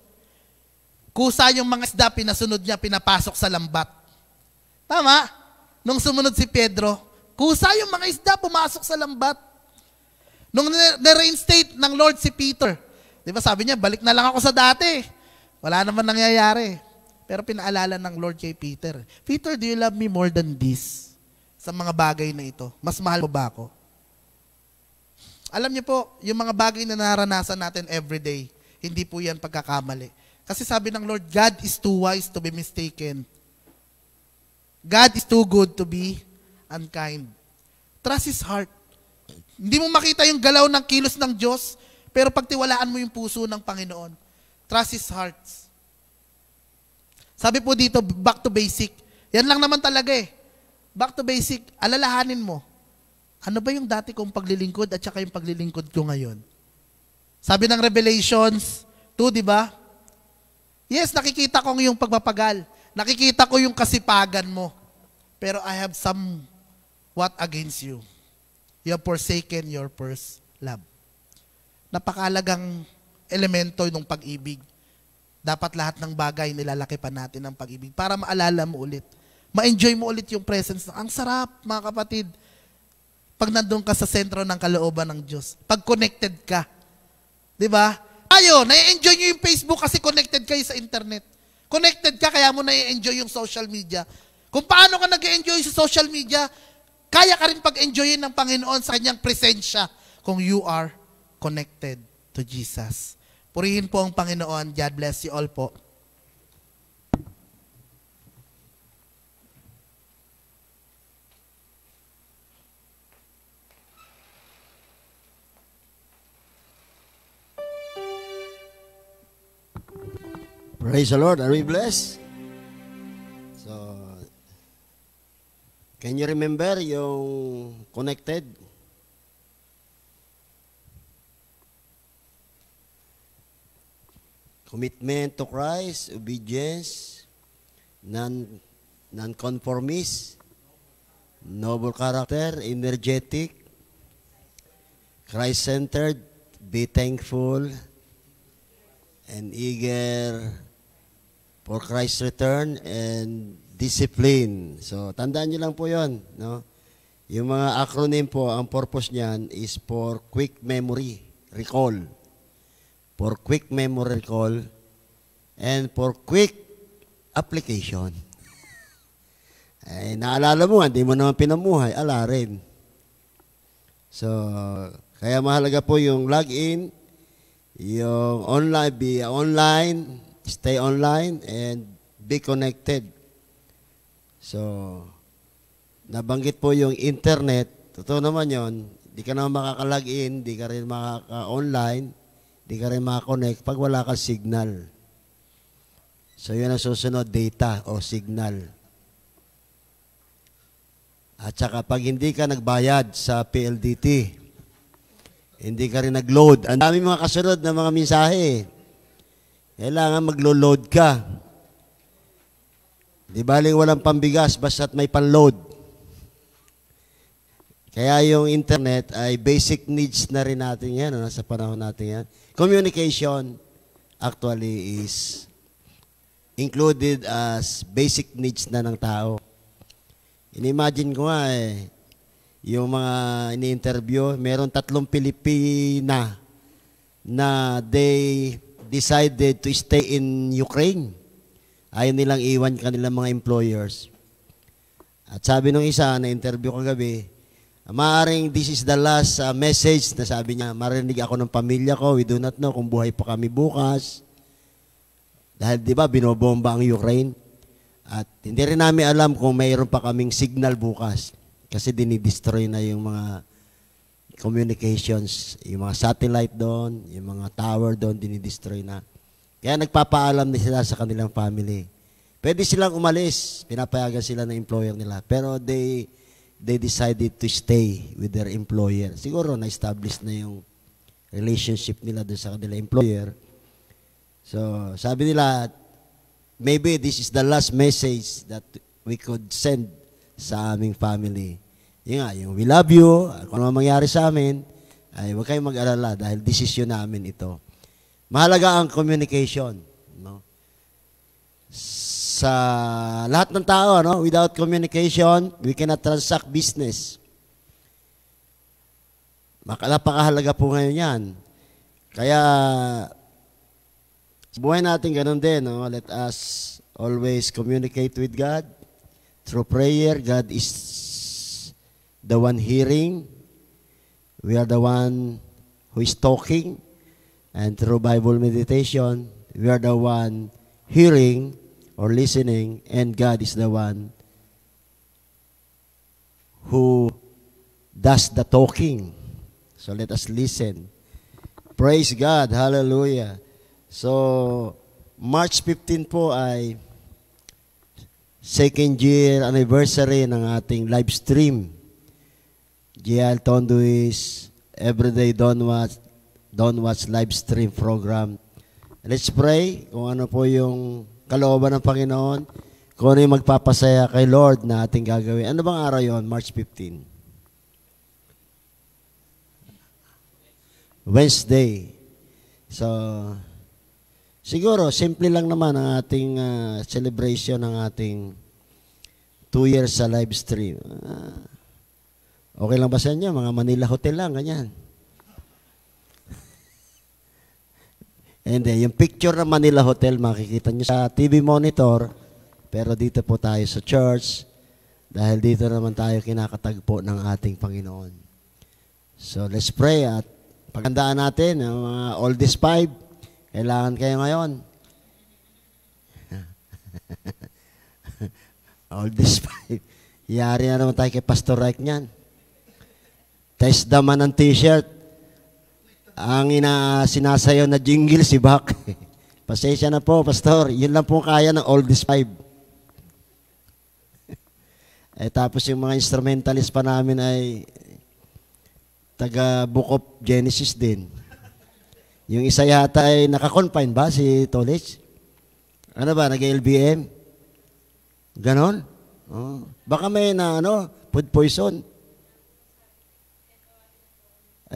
Kusa yung mga isda, pinasunod niya, pinapasok sa lambat. Tama? Nung sumunod si Pedro, kusa yung mga isda, pumasok sa lambat. Nung na-reinstate ng Lord si Peter, di ba sabi niya, balik na lang ako sa dati. Wala naman nangyayari. Pero pinaalala ng Lord kay Peter, Peter, do you love me more than this? Sa mga bagay na ito. Mas mahal mo ba ako? Alam niyo po, yung mga bagay na naranasan natin everyday, hindi po yan pagkakamali. Kasi sabi ng Lord, God is too wise to be mistaken. God is too good to be unkind. Trust His heart. Hindi mo makita yung galaw ng kilos ng Diyos, pero pagtiwalaan mo yung puso ng Panginoon. Trust His heart. Sabi po dito, back to basic. Yan lang naman talaga eh. Back to basic, alalahanin mo. Ano ba yung dati kong paglilingkod at saka yung paglilingkod ko ngayon? Sabi ng Revelations 2, di ba? Yes, nakikita ko yung pagpapagal. Nakikita ko yung kasipagan mo. Pero I have some what against you. You have forsaken your first love. Napakalagang elemento ng pag-ibig. Dapat lahat ng bagay nilalaki pa natin ng pag-ibig para maalala mo ulit. Ma-enjoy mo ulit yung presence. Ang sarap, mga kapatid. Pag nandun ka sa sentro ng kalooban ng Diyos. Pag connected ka. Di ba? Tayo, na-enjoy nyo yung Facebook kasi connected kayo sa internet. Connected ka, kaya mo na-enjoy yung social media. Kung paano ka nag-enjoy sa social media, kaya ka rin pag-enjoyin ng Panginoon sa kanyang presensya kung you are connected to Jesus. Purihin po ang Panginoon. God bless you all po. Praise the Lord. Are we blessed? So, can you remember yung connected? Commitment to Christ, obedience, non non-conformist, noble character, energetic, Christ-centered, be thankful, and eager for Christ's return and discipline. So, tandaan niyo lang po yon, no? Yung mga acronym po, ang purpose niyan is for quick memory, recall. For quick memory recall and for quick application. Eh, naalala mo, hindi mo naman pinamuhay, ala rin. So, kaya mahalaga po yung login, yung online, be online, stay online, and be connected. So, nabanggit po yung internet, totoo naman yon di ka naman makaka-login, di ka rin makaka-online, di ka rin makakonect pag wala kang signal. So, yun ang susunod, data o signal. At saka pag hindi ka nagbayad sa PLDT, hindi ka rin nag-load. Ang dami mga kasunod na mga mensahe. Kailangan maglo-load ka. Di baling walang pambigas basta't may pan-load. Kaya yung internet ay basic needs na rin natin yan, ano, sa panahon natin yan. Communication actually is included as basic needs na ng tao. Inimagine ko nga eh, yung mga ini-interview, meron tatlong Pilipina na they decided to stay in Ukraine. Ayaw nilang iwan kanilang mga employers. At sabi nung isa na interview kagabi, maaring this is the last uh, message na sabi niya, marinig ako ng pamilya ko, we do not know kung buhay pa kami bukas. Dahil di ba binobomba ang Ukraine. At hindi rin namin alam kung mayroon pa kaming signal bukas. Kasi dinidestroy na yung mga communications, yung mga satellite doon, yung mga tower doon, dinidestroy na. Kaya nagpapaalam na sila sa kanilang family. Pwede silang umalis, pinapayagan sila ng employer nila. Pero they they decided to stay with their employer. Siguro na-establish na yung relationship nila doon sa kanilang employer. So, sabi nila, maybe this is the last message that we could send sa aming family. Yung nga, yung we love you, kung ano mangyari sa amin, ay huwag kayong mag-alala dahil desisyon namin ito. Mahalaga ang communication. No? Sa lahat ng tao, no? without communication, we cannot transact business. Napakahalaga po ngayon yan. Kaya, buhay natin ganun din. No? Let us always communicate with God. Through prayer, God is the one hearing. We are the one who is talking. And through Bible meditation, we are the one hearing or listening, and God is the one who does the talking. So let us listen. Praise God. Hallelujah. So, March 15 po ay second year anniversary ng ating live stream. GL Tondo is Everyday Don't Watch, Don't Watch live stream program. Let's pray kung ano po yung kalooban ng Panginoon, kung ano yung magpapasaya kay Lord na ating gagawin. Ano bang araw yon? March 15. Wednesday. So, siguro, simple lang naman ang ating ah, celebration ng ating two years sa live stream. Ah, okay lang ba sa inyo? Mga Manila Hotel lang, ganyan. Hindi, yung picture ng Manila Hotel, makikita nyo sa TV monitor, pero dito po tayo sa church, dahil dito naman tayo kinakatagpo ng ating Panginoon. So, let's pray at pagandaan natin ang mga oldest five. Kailangan kayo ngayon. oldest five. Yari na naman tayo kay Pastor Reich niyan. Test daman ng t-shirt. Ang ina sinasayaw na jingle si Bak. Pasensya na po, Pastor. Yun lang po kaya ng oldest five. eh tapos yung mga instrumentalist pa namin ay taga Book of Genesis din. Yung isa yata ay nakakonfine ba si Tolich? Ano ba, nag-LBM? Ganon? Oh. Baka may na ano, food poison.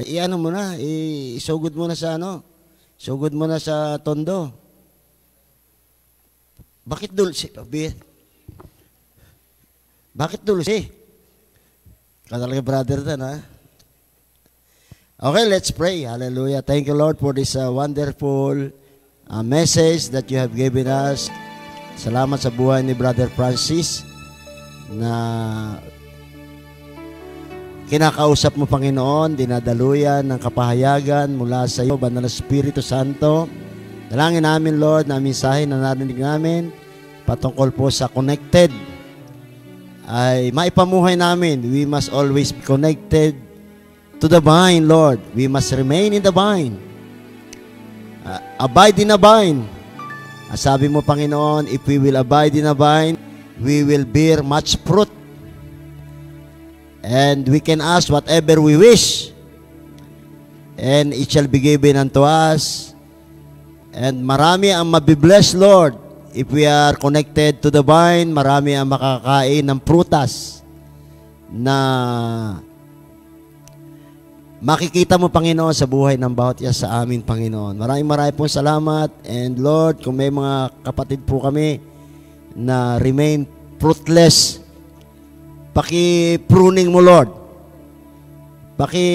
I-ano mo na, isugod mo na sa ano, isugod mo na sa tondo. Bakit dulce? Bakit dulce? Ka talaga brother dan, ha? Okay, let's pray. Hallelujah. Thank you, Lord, for this uh, wonderful uh, message that you have given us. Salamat sa buhay ni Brother Francis na kinakausap mo, Panginoon, dinadaluyan ng kapahayagan mula sa iyo, Banal na Espiritu Santo. Dalangin namin, Lord, na mensahe na narinig namin patungkol po sa connected ay maipamuhay namin. We must always be connected to the vine, Lord. We must remain in the vine. Uh, abide in the vine. Ah, sabi mo, Panginoon, if we will abide in the vine, we will bear much fruit. And we can ask whatever we wish. And it shall be given unto us. And marami ang mabibless, Lord. If we are connected to the vine, marami ang makakain ng prutas na makikita mo, Panginoon, sa buhay ng bawat isa sa amin, Panginoon. Maraming maraming pong salamat. And Lord, kung may mga kapatid po kami na remain fruitless, paki-pruning mo, Lord. Paki,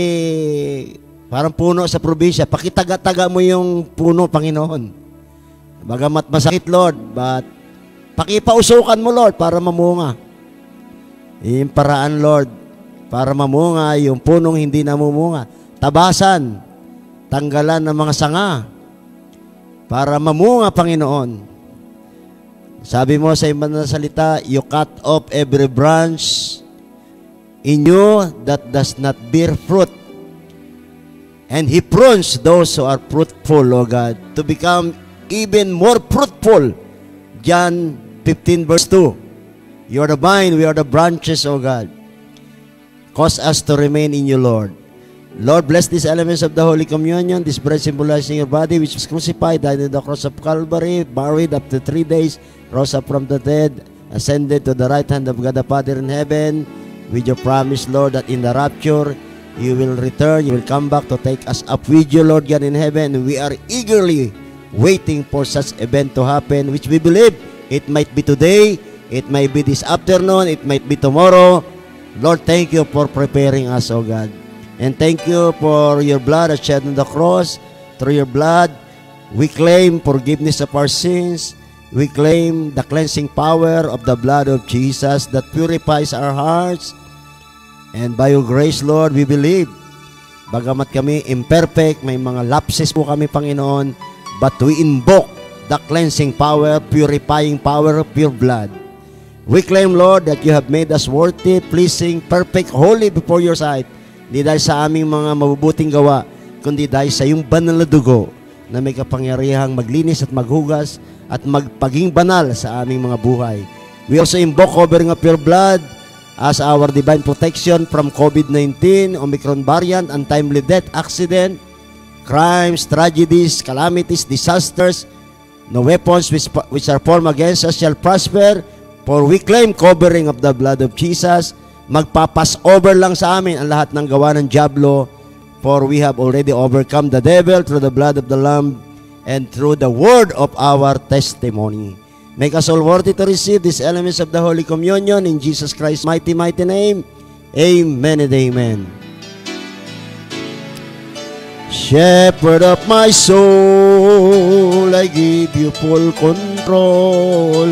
parang puno sa probinsya, pakitaga-taga mo yung puno, Panginoon. Bagamat masakit, Lord, but pakipausukan mo, Lord, para mamunga. Yung paraan, Lord, para mamunga yung punong hindi namumunga. Tabasan, tanggalan ng mga sanga, para mamunga, Panginoon. Sabi mo sa ibang na salita, you cut off every branch in you that does not bear fruit. And He prunes those who are fruitful, O God, to become even more fruitful. John 15 verse 2. You are the vine, we are the branches, O God. Cause us to remain in you, Lord. Lord, bless these elements of the Holy Communion, this bread symbolizing your body, which was crucified, died on the cross of Calvary, buried after three days, rose up from the dead, ascended to the right hand of God the Father in heaven, with your promise, Lord, that in the rapture, you will return, you will come back to take us up with you, Lord God in heaven. We are eagerly waiting for such event to happen, which we believe it might be today, it might be this afternoon, it might be tomorrow. Lord, thank you for preparing us, O God. And thank you for your blood shed on the cross. Through your blood, we claim forgiveness of our sins. We claim the cleansing power of the blood of Jesus that purifies our hearts. And by your grace, Lord, we believe. Bagamat kami imperfect, may mga lapses po kami, Panginoon, but we invoke the cleansing power, purifying power of your blood. We claim, Lord, that you have made us worthy, pleasing, perfect, holy before your sight. Hindi dahil sa aming mga mabubuting gawa, kundi dahil sa iyong banal na dugo na may kapangyarihang maglinis at maghugas at magpaging banal sa aming mga buhay. We also invoke covering of your blood as our divine protection from COVID-19, Omicron variant, untimely death, accident, crimes, tragedies, calamities, disasters, no weapons which, which are formed against us shall prosper, for we claim covering of the blood of Jesus. Magpapas over lang sa amin ang lahat ng gawa ng Diablo, for we have already overcome the devil through the blood of the Lamb and through the word of our testimony. Make us all worthy to receive these elements of the Holy Communion in Jesus Christ's mighty, mighty name. Amen and amen. Shepherd of my soul, I give you full control.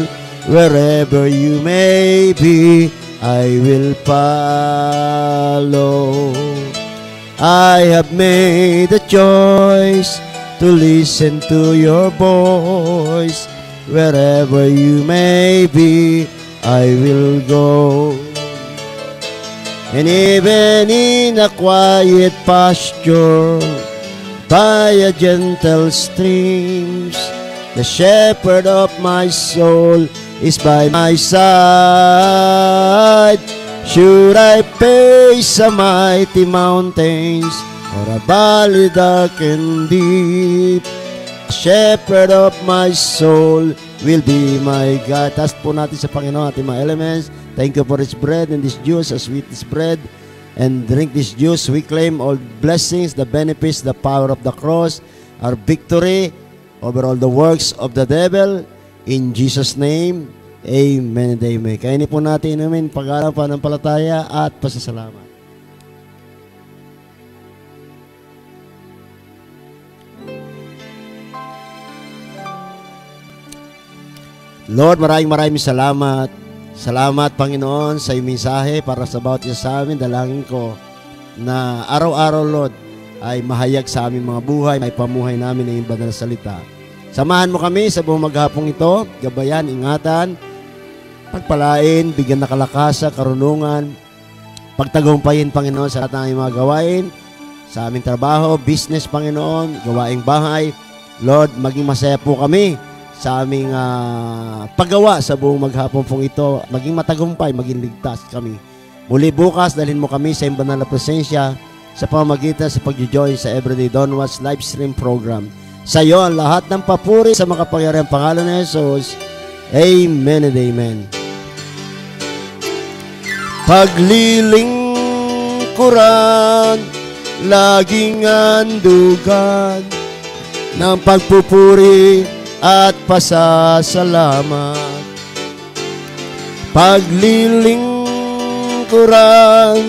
Wherever you may be, I will follow. I have made a choice to listen to your voice. Wherever you may be, I will go. And even in a quiet pasture, by a gentle streams, the shepherd of my soul is by my side. Should I face the mighty mountains or a valley dark and deep, shepherd of my soul will be my God. Taas po natin sa Panginoon ating mga elements. Thank you for this bread and this juice, as sweet this bread. And drink this juice. We claim all blessings, the benefits, the power of the cross, our victory over all the works of the devil. In Jesus' name, Amen and Amen. Kaya po natin inumin pag-araw pananampalataya at pasasalamat. Lord, maraming maraming salamat. Salamat, Panginoon, sa iyong mensahe para sa bawat isa sa amin. Dalangin ko na araw-araw, Lord, ay mahayag sa aming mga buhay, may pamuhay namin ng iyong banal na salita. Samahan mo kami sa buong maghapong ito, gabayan, ingatan, pagpalain, bigyan na kalakasan, karunungan, pagtagumpayin, Panginoon, sa lahat ng mga gawain, sa aming trabaho, business, Panginoon, gawaing bahay. Lord, maging masaya po kami sa aming ah, paggawa sa buong maghapon pong ito. Maging matagumpay, maging ligtas kami. Muli bukas, dalhin mo kami sa iyong banal na presensya sa pamamagitan sa pag-join sa Everyday Don Watch live stream program. Sa iyo ang lahat ng papuri sa makapangyarihang pangalan ni Jesus. Amen and amen. Paglilingkuran, laging andugan ng pagpupuri at pasasalamat. Paglilingkuran,